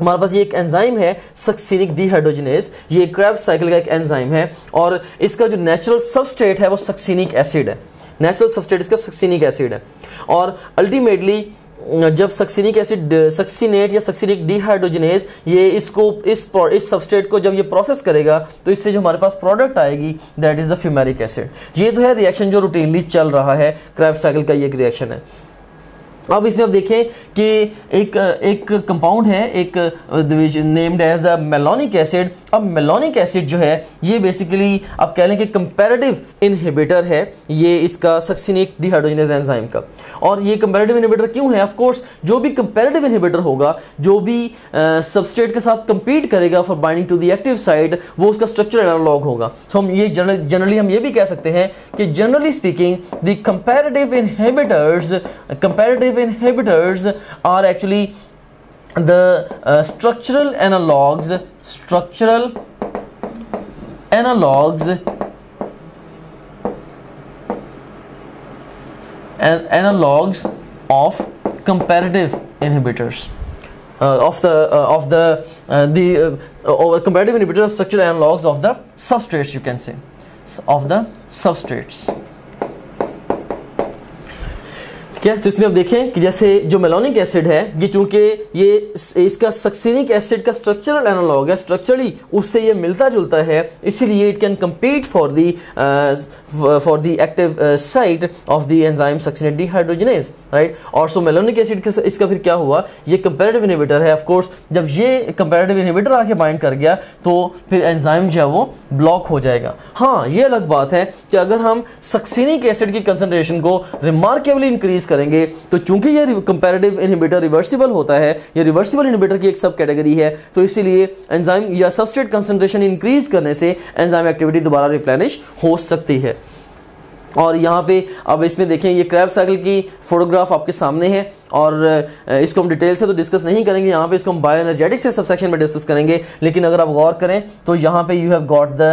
Speaker 1: हमारे पास ये एक एंजाइम है सक्सिनिक डिहाइड्रोजनेस ये क्रैप साइकिल का एक एंजाइम है और इसका जो नेचुरल सबस्टेट है वो सक्सिनिक एसिड है नेचुरल सब्सटेट इसका सक्सिनिक एसिड है और अल्टीमेटली जब सक्सिनिक एसिड सक्सिनेट या सक्सिनिक डिहाइड्रोजनेस ये इसको इस इस सबस्ट्रेट को जब ये प्रोसेस करेगा तो इससे जो हमारे पास प्रोडक्ट आएगी that is the fumaric acid ये तो है रिएक्शन जो रूटीनली चल रहा है क्रैप साइकिल का ये एक रिएक्शन है अब इसमें आप देखें कि एक एक कंपाउंड है एक named as a malonic acid अब मेलोनिक एसिड जो है ये बेसिकली आप कह लें कि कंपेरेटिव इनहिबिटर है ये इसका सक्सिनिक डिहाइड्रोजनेज एंजाइम का और ये कंपेरेटिव इनहिबिटर क्यों है ऑफ कोर्स जो भी कंपेरेटिव इनहिबिटर होगा जो भी uh, के साथ कंपीट करेगा for binding to the active side वो उसका स्ट्रक्चर एनालॉग होगा सो so, हम ये जनरली हम ये भी कह सकते हैं कि generally speaking the comparative inhibitors comparative inhibitors are actually the uh, structural analogs structural analogs and analogs of comparative inhibitors uh, of the uh, of the uh, the uh, or competitive inhibitors structural analogs of the substrates you can say of the substrates ठीक है तो इसमें आप देखें कि जैसे जो malonic acid है ये चूंकि ये इसका सक्सेनिक एसिड का स्ट्रक्चरल एनालॉग है स्ट्रक्चरली उससे ये मिलता जुलता है इसीलिए it can compete for the for the active site of the enzyme succinate hydrogenase right और सो मेलोनिक एसिड इसका फिर क्या हुआ ये कंपेरेटिव इनिवेटर है ऑफकोर्स जब ये कंपेरेटिव इनिवेटर आके बाइंड कर गया तो फिर एंजाइम जो है वो ब्लॉक हो जाएगा हाँ ये अलग बात है कि अगर हम सक्सेनिक एसिड की कंसनट्रेशन को रिमार्केबली इंक्रीज करेंगे तो चूंकि ये कंपेरेटिव इनहिबिटर रिवर्सिबल होता है ये रिवर्सिबल इनहिबिटर की एक सब कैटेगरी है तो इसीलिए एंजाइम या सबस्ट्रेट कंसनट्रेशन इंक्रीज करने से एंजाइम एक्टिविटी दोबारा रिप्लेनिश हो सकती है और यहाँ पे अब इसमें देखें ये क्रैप साइकिल की फोटोग्राफ आपके सामने है और इसको हम डिटेल से तो डिस्कस नहीं करेंगे यहाँ पे इसको हम बायो एनर्जेटिक से सबसेक्शन में डिस्कस करेंगे लेकिन अगर आप गौर करें तो यहाँ पे you have got the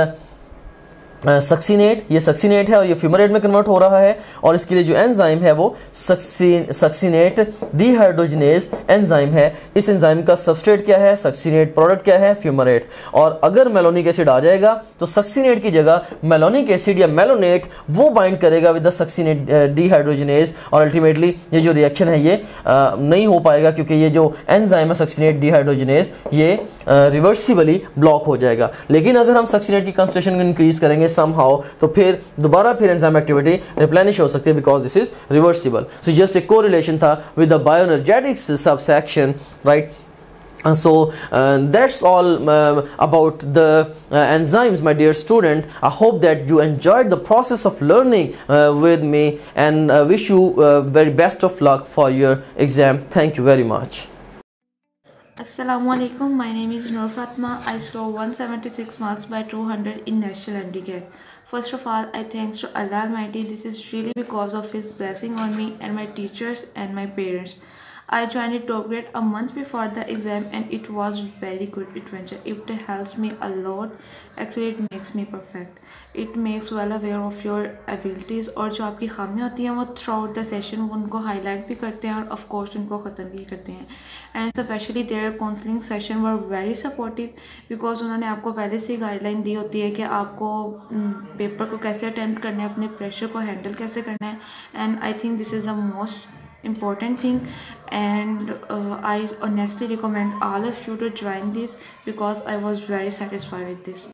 Speaker 1: succinate ये सक्सीनेट है और ये फ्यूमरेट में कन्वर्ट हो रहा है और इसके लिए जो एंजाइम है वो सक्सी सक्सीनेट डिहाइड्रोजनेस एंजाइम है इस एंजाइम का सबस्ट्रेट क्या है सक्सीनेट प्रोडक्ट क्या है फ्यूमरेट और अगर मेलोनिक एसिड आ जाएगा तो सक्सीनेट की जगह मेलोनिक एसिड या मेलोनेट वो बाइंड करेगा विद द सक्सीनेट डिहाइड्रोजनेस और अल्टीमेटली ये जो रिएक्शन है ये आ, नहीं हो पाएगा क्योंकि ये जो एनजाइम है सक्सीनेट डिहाइड्रोजनेस ये रिवर्सिबली ब्लॉक हो जाएगा लेकिन अगर हम सक्सीनेट की कंस्ट्रेशन इंक्रीज करेंगे में सम हाउ तो फिर दोबारा फिर एंजाइम एक्टिविटी रिप्लेनिश हो सकती है because this is reversible so just एक को रिलेशन था with the bioenergetics subsection right so uh, that's all uh, about the uh, enzymes my dear student i hope that you enjoyed the process of learning uh, with me and uh, wish you uh, very best of luck for your exam thank you very much Assalamualaikum. My name is Nur Fatma. I scored 176 marks by 200 in National Handicap. First of all, I thanks to Allah Almighty. This is really because of His blessing on me and my teachers and my parents. I joined a top grade a month before the exam and it was very good adventure. It helps me a lot. Actually, it makes me perfect. It makes well aware of your abilities और जो आपकी खामियाँ होती हैं वो throughout the session वो उनको highlight भी करते हैं और ऑफकोर्स उनको ख़त्म भी करते हैं and specially their counselling session were very supportive because उन्होंने आपको पहले से ही गाइडलाइन दी होती है कि आपको पेपर को कैसे अटैम्प्ट करना है अपने प्रेशर को हैंडल कैसे करना है and I think this is the most important thing and I honestly recommend all of you to join this because I was very satisfy with this